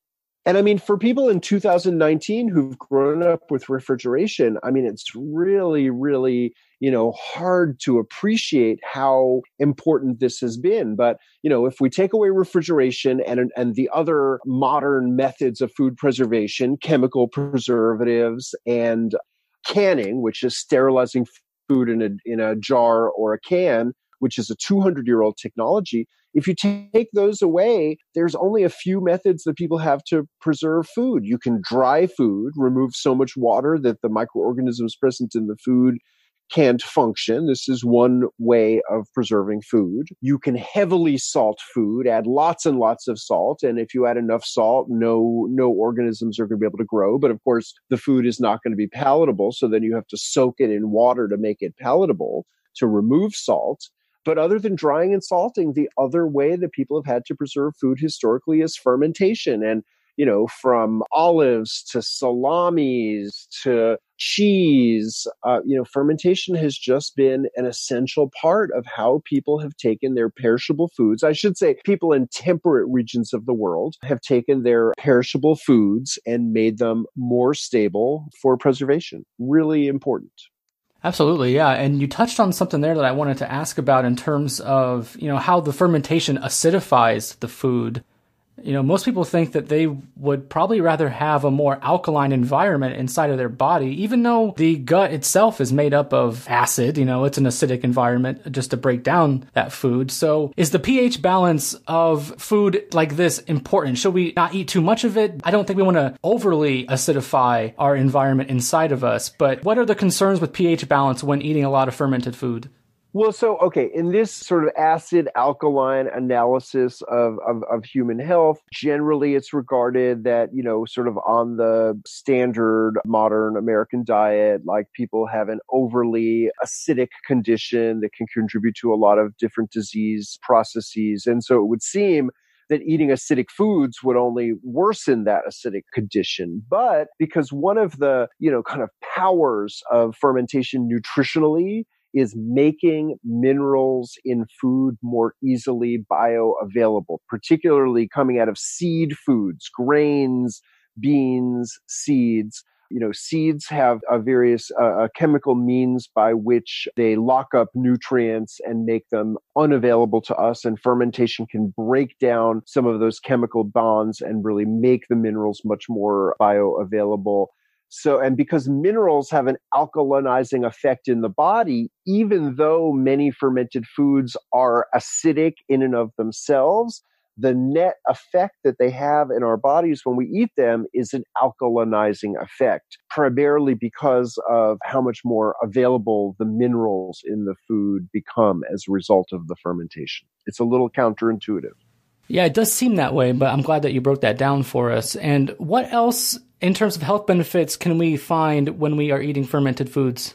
S2: And I mean, for people in 2019 who've grown up with refrigeration, I mean, it's really, really, you know, hard to appreciate how important this has been. But, you know, if we take away refrigeration and, and the other modern methods of food preservation, chemical preservatives and canning, which is sterilizing food in a, in a jar or a can, which is a 200 year old technology, if you take those away, there's only a few methods that people have to preserve food. You can dry food, remove so much water that the microorganisms present in the food can't function. This is one way of preserving food. You can heavily salt food, add lots and lots of salt, and if you add enough salt, no no organisms are going to be able to grow, but of course the food is not going to be palatable, so then you have to soak it in water to make it palatable to remove salt. But other than drying and salting, the other way that people have had to preserve food historically is fermentation. And, you know, from olives to salamis to cheese, uh, you know, fermentation has just been an essential part of how people have taken their perishable foods. I should say, people in temperate regions of the world have taken their perishable foods and made them more stable for preservation. Really important.
S1: Absolutely, yeah. And you touched on something there that I wanted to ask about in terms of, you know, how the fermentation acidifies the food. You know, most people think that they would probably rather have a more alkaline environment inside of their body, even though the gut itself is made up of acid. You know, it's an acidic environment just to break down that food. So, is the pH balance of food like this important? Should we not eat too much of it? I don't think we want to overly acidify our environment inside of us, but what are the concerns with pH balance when eating a lot of fermented food?
S2: Well, so okay, in this sort of acid alkaline analysis of, of, of, human health, generally it's regarded that, you know, sort of on the standard modern American diet, like people have an overly acidic condition that can contribute to a lot of different disease processes. And so it would seem that eating acidic foods would only worsen that acidic condition. But because one of the, you know, kind of powers of fermentation nutritionally is making minerals in food more easily bioavailable, particularly coming out of seed foods, grains, beans, seeds. You know, seeds have a various uh, chemical means by which they lock up nutrients and make them unavailable to us. And fermentation can break down some of those chemical bonds and really make the minerals much more bioavailable. So, and because minerals have an alkalinizing effect in the body, even though many fermented foods are acidic in and of themselves, the net effect that they have in our bodies when we eat them is an alkalinizing effect, primarily because of how much more available the minerals in the food become as a result of the fermentation. It's a little counterintuitive.
S1: Yeah, it does seem that way, but I'm glad that you broke that down for us. And what else in terms of health benefits can we find when we are eating fermented foods?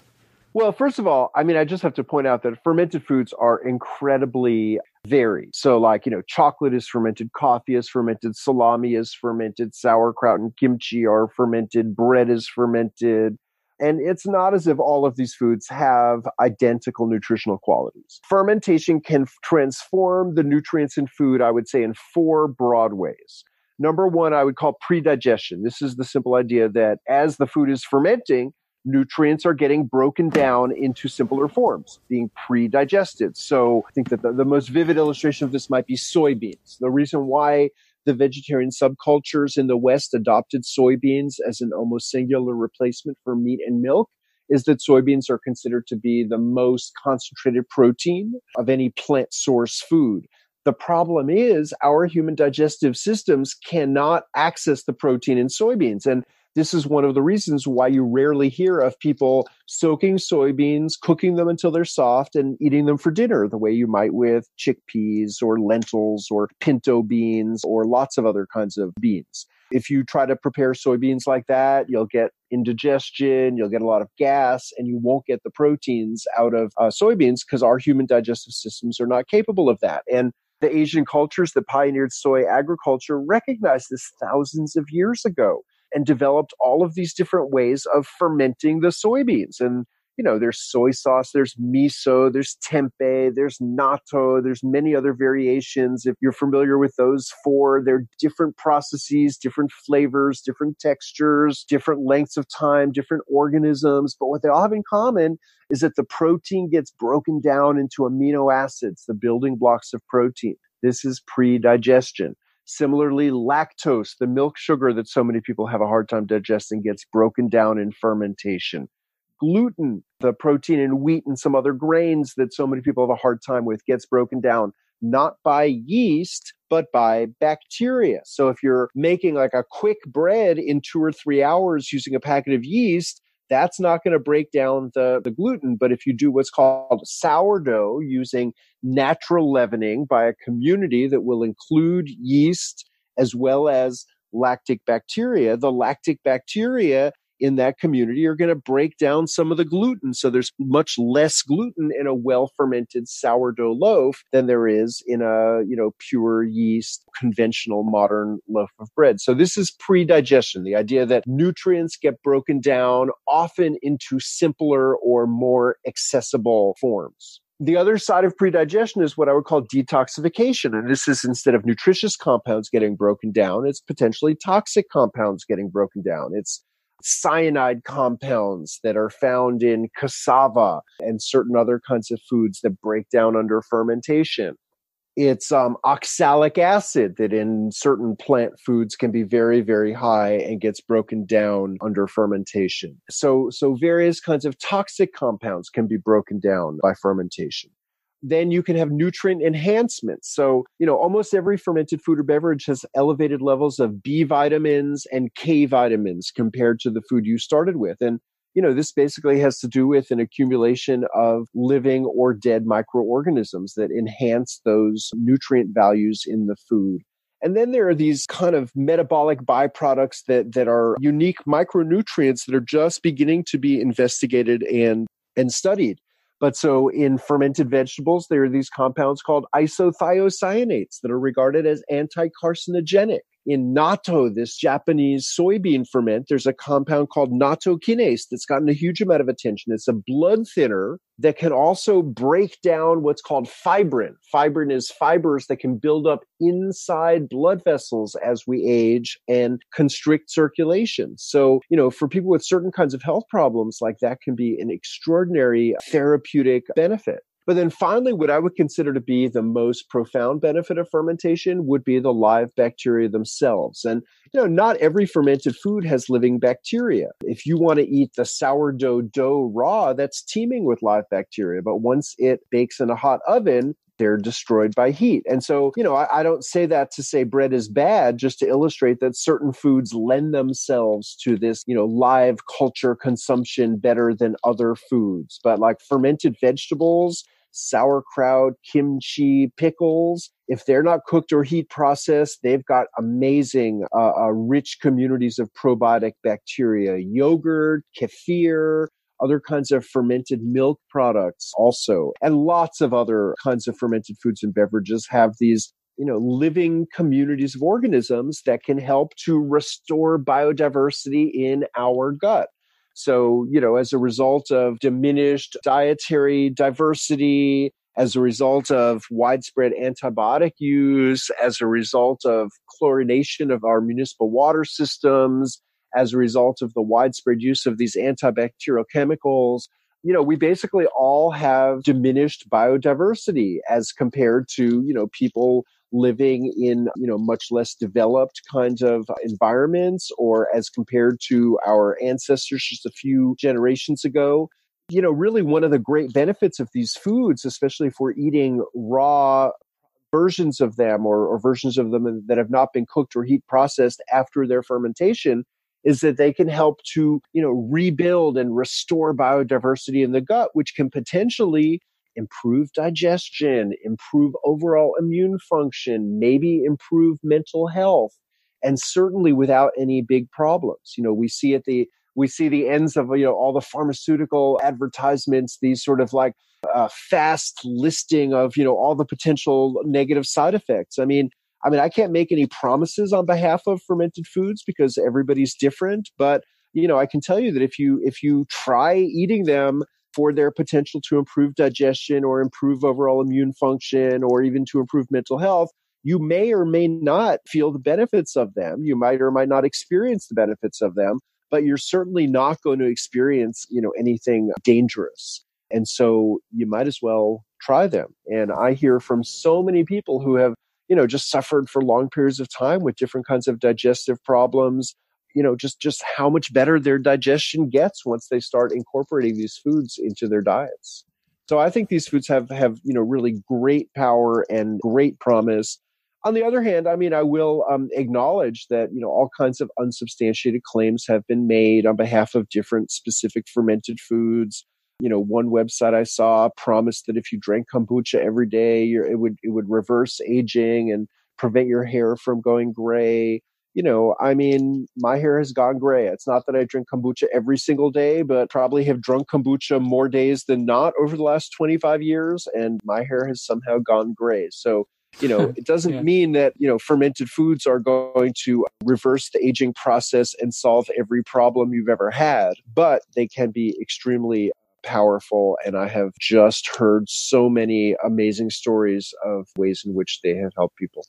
S2: Well, first of all, I mean, I just have to point out that fermented foods are incredibly varied. So, like, you know, chocolate is fermented, coffee is fermented, salami is fermented, sauerkraut and kimchi are fermented, bread is fermented. And it's not as if all of these foods have identical nutritional qualities. Fermentation can transform the nutrients in food, I would say, in four broad ways. Number one, I would call predigestion. This is the simple idea that as the food is fermenting, nutrients are getting broken down into simpler forms, being pre-digested. So I think that the, the, most vivid illustration of this might be soybeans. The reason why the vegetarian subcultures in the West adopted soybeans as an almost singular replacement for meat and milk is that soybeans are considered to be the most concentrated protein of any plant source food. The problem is our human digestive systems cannot access the protein in soybeans. And this is one of the reasons why you rarely hear of people soaking soybeans, cooking them until they're soft, and eating them for dinner, the way you might with chickpeas or lentils or pinto beans or lots of other kinds of beans. If you try to prepare soybeans like that, you'll get indigestion, you'll get a lot of gas, and you won't get the proteins out of uh, soybeans because our human digestive systems are not capable of that. And the Asian cultures that pioneered soy agriculture recognized this thousands of years ago and developed all of these different ways of fermenting the soybeans. And, you know, there's soy sauce, there's miso, there's tempeh, there's natto, there's many other variations. If you're familiar with those four, they're different processes, different flavors, different textures, different lengths of time, different organisms. But what they all have in common is that the protein gets broken down into amino acids, the building blocks of protein. This is pre digestion. Similarly, lactose, the milk sugar that so many people have a hard time digesting, gets broken down in fermentation. Gluten, the protein in wheat and some other grains that so many people have a hard time with, gets broken down not by yeast, but by bacteria. So if you're making like a quick bread in two or three hours using a packet of yeast, that's not going to break down the, the gluten. But if you do what's called sourdough using natural leavening by a community that will include yeast as well as lactic bacteria, the lactic bacteria in that community are going to break down some of the gluten. So there's much less gluten in a well fermented sourdough loaf than there is in a, you know, pure yeast conventional modern loaf of bread. So this is pre-digestion, the idea that nutrients get broken down often into simpler or more accessible forms. The other side of predigestion is what I would call detoxification. And this is instead of nutritious compounds getting broken down, it's potentially toxic compounds getting broken down. It's cyanide compounds that are found in cassava and certain other kinds of foods that break down under fermentation. It's um, oxalic acid that in certain plant foods can be very, very high and gets broken down under fermentation. So, so various kinds of toxic compounds can be broken down by fermentation then you can have nutrient enhancements. So, you know, almost every fermented food or beverage has elevated levels of B vitamins and K vitamins compared to the food you started with. And, you know, this basically has to do with an accumulation of living or dead microorganisms that enhance those nutrient values in the food. And then there are these kind of metabolic byproducts that, that are unique micronutrients that are just beginning to be investigated and, and studied. But so in fermented vegetables, there are these compounds called isothiocyanates that are regarded as anti carcinogenic in natto, this Japanese soybean ferment, there's a compound called nattokinase that's gotten a huge amount of attention. It's a blood thinner that can also break down what's called fibrin. Fibrin is fibers that can build up inside blood vessels as we age and constrict circulation. So, you know, for people with certain kinds of health problems, like that can be an extraordinary therapeutic benefit. But then finally, what I would consider to be the most profound benefit of fermentation would be the live bacteria themselves. And, you know, not every fermented food has living bacteria. If you want to eat the sourdough dough raw, that's teeming with live bacteria. But once it bakes in a hot oven, they're destroyed by heat. And so, you know, I, I, don't say that to say bread is bad, just to illustrate that certain foods lend themselves to this, you know, live culture consumption better than other foods. But like fermented vegetables, sauerkraut, kimchi, pickles. If they're not cooked or heat processed, they've got amazing, uh, uh, rich communities of probiotic bacteria. Yogurt, kefir, other kinds of fermented milk products also, and lots of other kinds of fermented foods and beverages have these you know living communities of organisms that can help to restore biodiversity in our gut so you know as a result of diminished dietary diversity as a result of widespread antibiotic use as a result of chlorination of our municipal water systems as a result of the widespread use of these antibacterial chemicals. You know, we basically all have diminished biodiversity as compared to, you know, people living in, you know, much less developed kinds of environments or as compared to our ancestors just a few generations ago. You know, really one of the great benefits of these foods, especially if we're eating raw versions of them or, or versions of them that have not been cooked or heat processed after their fermentation, is that they can help to, you know, rebuild and restore biodiversity in the gut, which can potentially improve digestion, improve overall immune function, maybe improve mental health, and certainly without any big problems. You know, we see at the we see the ends of you know all the pharmaceutical advertisements, these sort of like uh, fast listing of you know all the potential negative side effects. I mean, I mean, I can't make any promises on behalf of fermented foods because everybody's different, but you know, I can tell you that if you if you try eating them for their potential to improve digestion or improve overall immune function or even to improve mental health, you may or may not feel the benefits of them. You might or might not experience the benefits of them, but you're certainly not going to experience, you know, anything dangerous. And so you might as well try them. And I hear from so many people who have you know just suffered for long periods of time with different kinds of digestive problems you know just just how much better their digestion gets once they start incorporating these foods into their diets. So i think these foods have have you know really great power and great promise. On the other hand i mean i will um, acknowledge that you know all kinds of unsubstantiated claims have been made on behalf of different specific fermented foods. You know one website i saw promised that if you drank kombucha every day it would it would reverse aging and prevent your hair from going gray you know i mean my hair has gone gray it's not that i drink kombucha every single day but probably have drunk kombucha more days than not over the last 25 years and my hair has somehow gone gray so you know it doesn't yeah. mean that you know fermented foods are going to reverse the aging process and solve every problem you've ever had but they can be extremely powerful. And I have just heard so many amazing stories of ways in which they have helped people.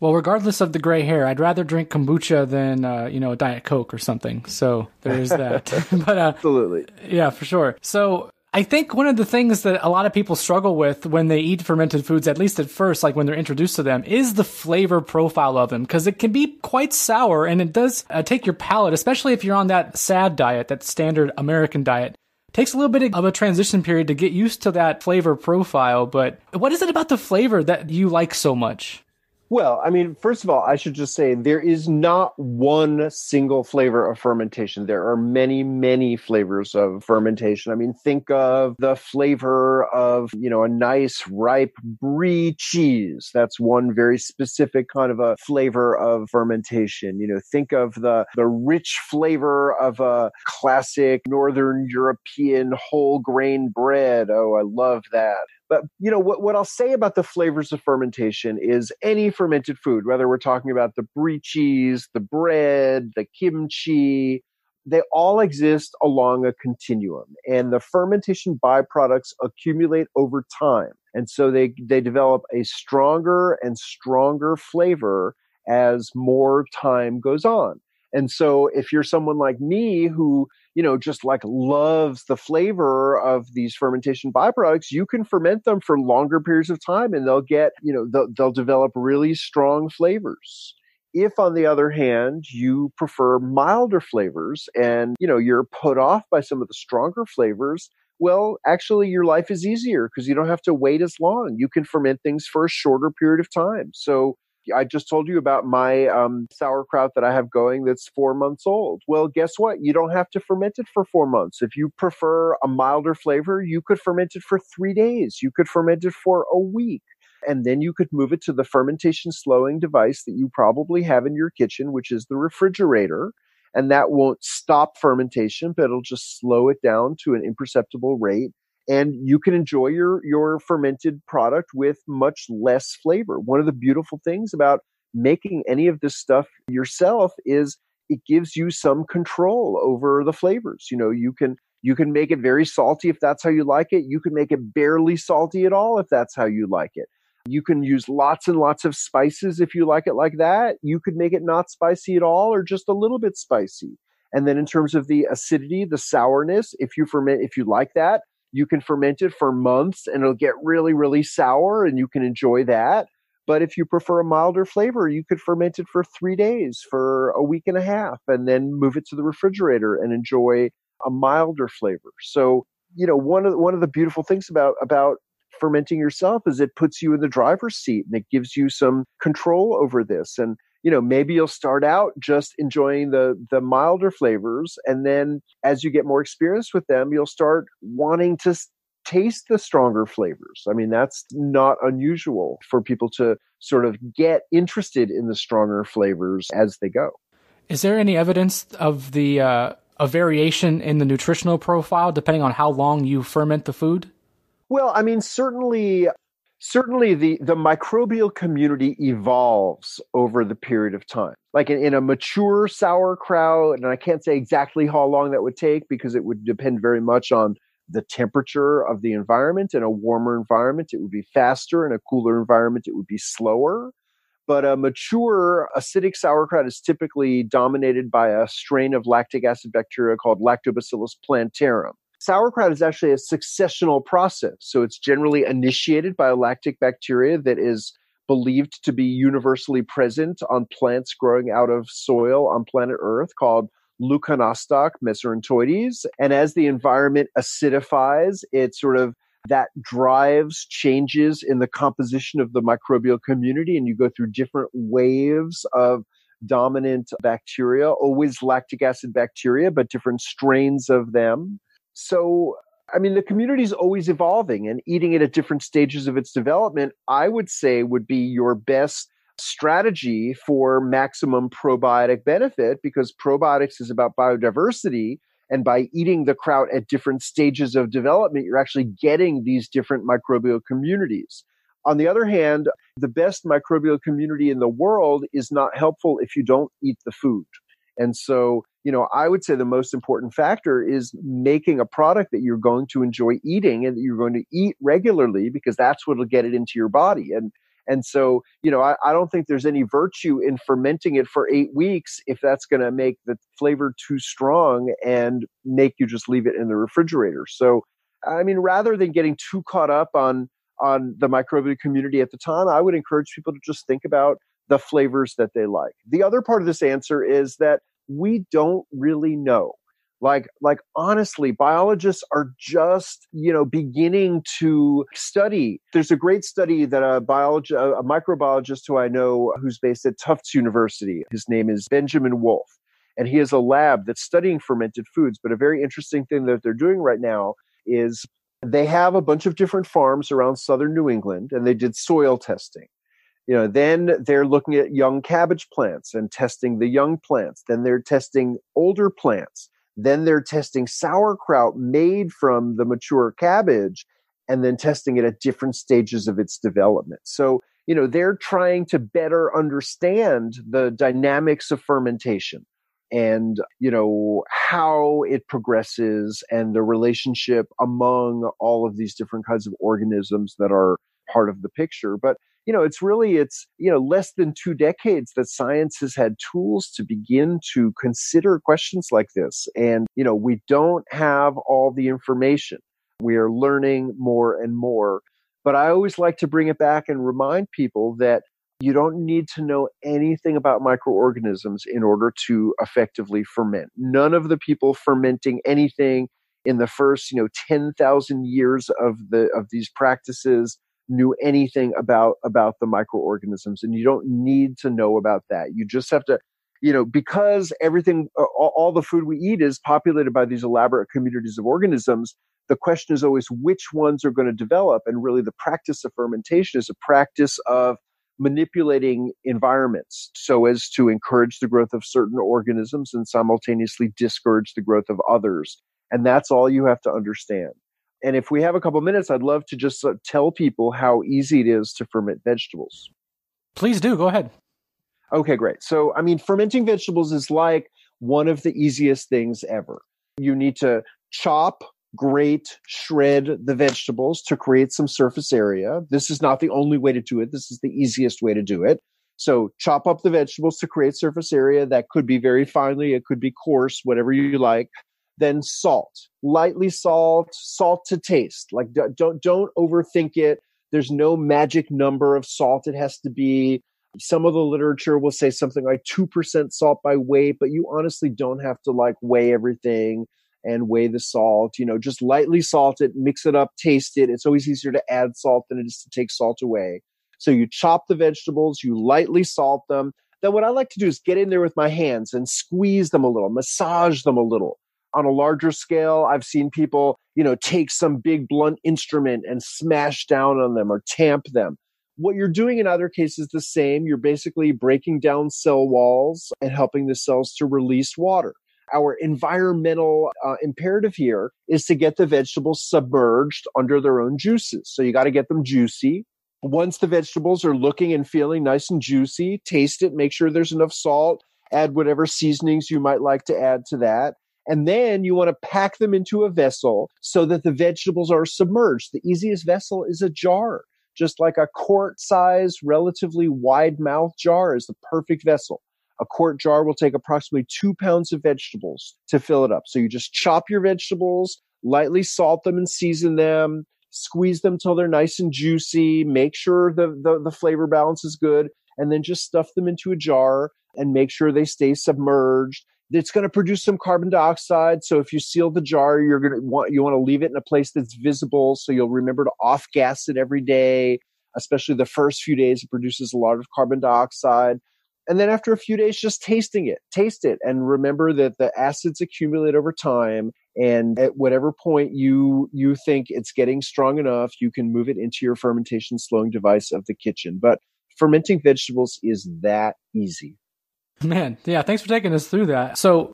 S1: Well, regardless of the gray hair, I'd rather drink kombucha than uh, you know a diet coke or something. So there is that.
S2: but uh, absolutely,
S1: yeah, for sure. So I think one of the things that a lot of people struggle with when they eat fermented foods, at least at first, like when they're introduced to them, is the flavor profile of them because it can be quite sour and it does uh, take your palate, especially if you're on that sad diet, that standard American diet takes a little bit of a transition period to get used to that flavor profile. But what is it about the flavor that you like so much?
S2: Well, I mean, first of all, I should just say there is not one single flavor of fermentation. There are many, many flavors of fermentation. I mean, think of the flavor of, you know, a nice ripe brie cheese. That's one very specific kind of a flavor of fermentation. You know, think of the the rich flavor of a classic northern European whole grain bread. Oh, I love that. But you know what, what I'll say about the flavors of fermentation is any fermented food, whether we're talking about the brie cheese, the bread, the kimchi, they all exist along a continuum and the fermentation byproducts accumulate over time and so they they develop a stronger and stronger flavor as more time goes on. And so if you're someone like me who you know, just like loves the flavor of these fermentation byproducts, you can ferment them for longer periods of time and they'll get, you know, they'll, they'll develop really strong flavors. If, on the other hand, you prefer milder flavors and, you know, you're put off by some of the stronger flavors, well, actually, your life is easier because you don't have to wait as long. You can ferment things for a shorter period of time. So, I just told you about my um, sauerkraut that I have going that's four months old. Well, guess what? You don't have to ferment it for four months. If you prefer a milder flavor, you could ferment it for three days. You could ferment it for a week. And then you could move it to the fermentation slowing device that you probably have in your kitchen, which is the refrigerator. And that won't stop fermentation, but it'll just slow it down to an imperceptible rate. And you can enjoy your, your fermented product with much less flavor. One of the beautiful things about making any of this stuff yourself is it gives you some control over the flavors. You know, you can you can make it very salty if that's how you like it. You can make it barely salty at all if that's how you like it. You can use lots and lots of spices if you like it like that. You could make it not spicy at all or just a little bit spicy. And then in terms of the acidity, the sourness, if you ferment, if you like that, you can ferment it for months and it'll get really, really sour and you can enjoy that. But if you prefer a milder flavor, you could ferment it for three days, for a week and a half, and then move it to the refrigerator and enjoy a milder flavor. So, you know, one of the, one of the beautiful things about about fermenting yourself is it puts you in the driver's seat and it gives you some control over this. And you know, maybe you'll start out just enjoying the the milder flavors, and then as you get more experience with them, you'll start wanting to taste the stronger flavors. I mean, that's not unusual for people to sort of get interested in the stronger flavors as they go.
S1: Is there any evidence of the uh, a variation in the nutritional profile depending on how long you ferment the food?
S2: Well, I mean, certainly certainly the, the microbial community evolves over the period of time. Like in, in, a mature sauerkraut, and I can't say exactly how long that would take because it would depend very much on the temperature of the environment. In a warmer environment, it would be faster. In a cooler environment, it would be slower. But a mature acidic sauerkraut is typically dominated by a strain of lactic acid bacteria called Lactobacillus plantarum. Sauerkraut is actually a successional process. So it's generally initiated by a lactic bacteria that is believed to be universally present on plants growing out of soil on planet Earth called Leuconostoc mesenteroides. And as the environment acidifies, it sort of that drives changes in the composition of the microbial community, and you go through different waves of dominant bacteria, always lactic acid bacteria, but different strains of them. So, I mean, the community is always evolving and eating it at different stages of its development, I would say would be your best strategy for maximum probiotic benefit because probiotics is about biodiversity. And by eating the kraut at different stages of development, you're actually getting these different microbial communities. On the other hand, the best microbial community in the world is not helpful if you don't eat the food. And so, you know, I would say the most important factor is making a product that you're going to enjoy eating and that you're going to eat regularly because that's what will get it into your body. And and so, you know, I, I don't think there's any virtue in fermenting it for eight weeks if that's going to make the flavor too strong and make you just leave it in the refrigerator. So, I mean, rather than getting too caught up on on the microbial community at the time, I would encourage people to just think about the flavors that they like. The other part of this answer is that we don't really know. Like like honestly biologists are just you know beginning to study. There's a great study that a biology a microbiologist who i know who's based at tufts university his name is benjamin Wolfe and he has a lab that's studying fermented foods but a very interesting thing that they're doing right now is they have a bunch of different farms around southern new england and they did soil testing you know then they're looking at young cabbage plants and testing the young plants then they're testing older plants then they're testing sauerkraut made from the mature cabbage and then testing it at different stages of its development. So, you know, they're trying to better understand the dynamics of fermentation and, you know, how it progresses and the relationship among all of these different kinds of organisms that are part of the picture. But you know it's really it's you know less than two decades that science has had tools to begin to consider questions like this and you know we don't have all the information we are learning more and more but i always like to bring it back and remind people that you don't need to know anything about microorganisms in order to effectively ferment none of the people fermenting anything in the first you know 10,000 years of the of these practices knew anything about about the microorganisms and you don't need to know about that you just have to you know because everything all, all the food we eat is populated by these elaborate communities of organisms the question is always which ones are going to develop and really the practice of fermentation is a practice of manipulating environments so as to encourage the growth of certain organisms and simultaneously discourage the growth of others. And that's all you have to understand. And if we have a couple minutes, I'd love to just uh, tell people how easy it is to ferment vegetables.
S1: Please do. Go ahead.
S2: Okay, great. So, I mean, fermenting vegetables is like one of the easiest things ever. You need to chop, grate, shred the vegetables to create some surface area. This is not the only way to do it. This is the easiest way to do it. So chop up the vegetables to create surface area. That could be very finely. It could be coarse, whatever you like. Then salt, lightly salt, salt to taste. Like don't, don't overthink it. There's no magic number of salt. It has to be some of the literature will say something like 2% salt by weight, but you honestly don't have to like weigh everything and weigh the salt. You know, just lightly salt it, mix it up, taste it. It's always easier to add salt than it is to take salt away. So you chop the vegetables, you lightly salt them. Then what I like to do is get in there with my hands and squeeze them a little, massage them a little. On a larger scale, I've seen people, you know, take some big blunt instrument and smash down on them or tamp them. What you're doing in other cases the same. You're basically breaking down cell walls and helping the cells to release water our environmental uh, imperative here is to get the vegetables submerged under their own juices. So you got to get them juicy. Once the vegetables are looking and feeling nice and juicy, taste it, make sure there's enough salt, add whatever seasonings you might like to add to that. And then you want to pack them into a vessel so that the vegetables are submerged. The easiest vessel is a jar, just like a quart size, relatively wide mouth jar is the perfect vessel. A quart jar will take approximately two pounds of vegetables to fill it up. So you just chop your vegetables, lightly salt them and season them, squeeze them till they're nice and juicy, make sure the, the, the flavor balance is good, and then just stuff them into a jar and make sure they stay submerged. It's going to produce some carbon dioxide. So if you seal the jar, you're going to want, you want to leave it in a place that's visible. So you'll remember to off gas it every day, especially the first few days. It produces a lot of carbon dioxide and then after a few days just tasting it taste it and remember that the acids accumulate over time and at whatever point you you think it's getting strong enough you can move it into your fermentation slowing device of the kitchen but fermenting vegetables is that easy
S1: man yeah thanks for taking us through that so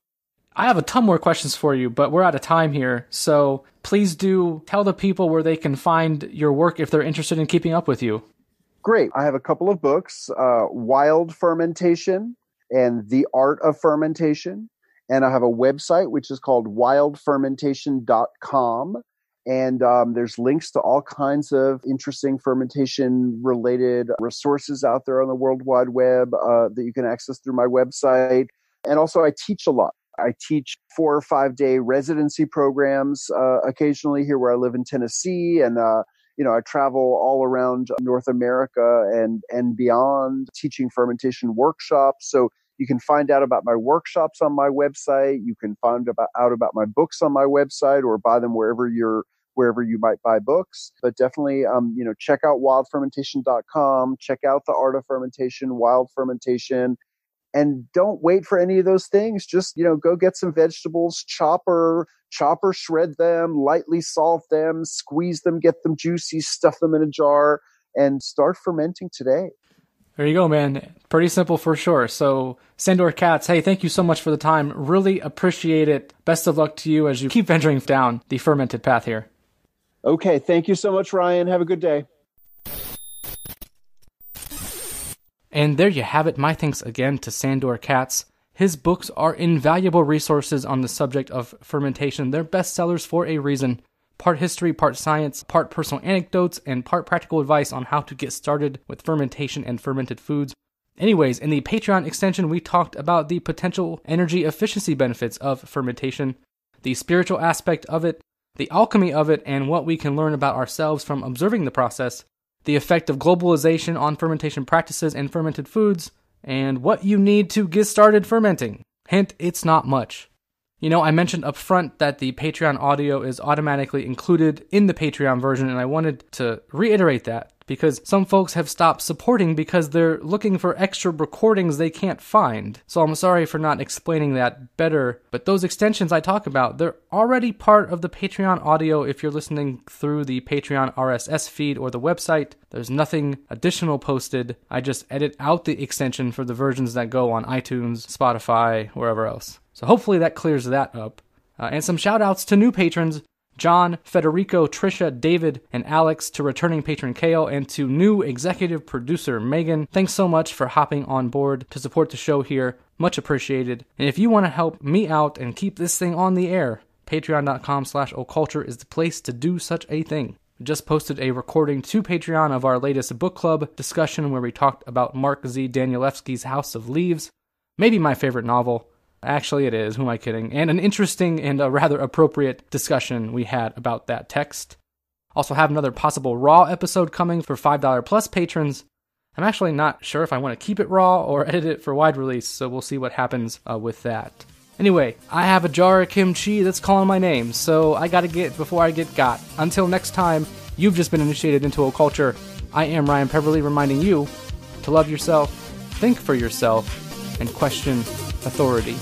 S1: I have a ton more questions for you, but we're out of time here. So please do tell the people where they can find your work if they're interested in keeping up with you.
S2: Great. I have a couple of books uh, Wild Fermentation and The Art of Fermentation. And I have a website which is called wildfermentation.com. And um, there's links to all kinds of interesting fermentation related resources out there on the World Wide Web uh, that you can access through my website. And also, I teach a lot. I teach four or five day residency programs uh, occasionally here where I live in Tennessee. And uh, you know, I travel all around North America and and beyond teaching fermentation workshops. So you can find out about my workshops on my website. You can find about, out about my books on my website or buy them wherever you're wherever you might buy books. But definitely, um, you know, check out wildfermentation.com. Check out the art of fermentation, wild fermentation and don't wait for any of those things just you know go get some vegetables chopper chopper shred them lightly salt them squeeze them get them juicy stuff them in a jar and start fermenting today
S1: there you go man pretty simple for sure so sandor katz hey thank you so much for the time really appreciate it best of luck to you as you keep venturing down the fermented path here
S2: okay thank you so much ryan have a good day
S1: And there you have it. My thanks again to Sandor Katz. His books are invaluable resources on the subject of fermentation. They're bestsellers for a reason. Part history, part science, part personal anecdotes, and part practical advice on how to get started with fermentation and fermented foods. Anyways, in the Patreon extension, we talked about the potential energy efficiency benefits of fermentation, the spiritual aspect of it, the alchemy of it, and what we can learn about ourselves from observing the process, the effect of globalization on fermentation practices and fermented foods, and what you need to get started fermenting. Hint, it's not much. You know, I mentioned up front that the Patreon audio is automatically included in the Patreon version, and I wanted to reiterate that because some folks have stopped supporting because they're looking for extra recordings they can't find. So I'm sorry for not explaining that better, but those extensions I talk about, they're already part of the Patreon audio if you're listening through the Patreon RSS feed or the website. There's nothing additional posted. I just edit out the extension for the versions that go on iTunes, Spotify, wherever else. So hopefully that clears that up. Uh, and some shout outs to new patrons John, Federico, Trisha, David, and Alex, to returning patron Kale, and to new executive producer Megan. Thanks so much for hopping on board to support the show here. Much appreciated. And if you want to help me out and keep this thing on the air, patreon.com slash occulture is the place to do such a thing. Just posted a recording to Patreon of our latest book club discussion where we talked about Mark Z. Danielewski's House of Leaves, maybe my favorite novel. Actually, it is. Who am I kidding? And an interesting and a rather appropriate discussion we had about that text. Also, have another possible Raw episode coming for $5 plus patrons. I'm actually not sure if I want to keep it raw or edit it for wide release, so we'll see what happens uh, with that. Anyway, I have a jar of kimchi that's calling my name, so I gotta get before I get got. Until next time, you've just been initiated into Occulture. I am Ryan Peverly reminding you to love yourself, think for yourself, and question authority.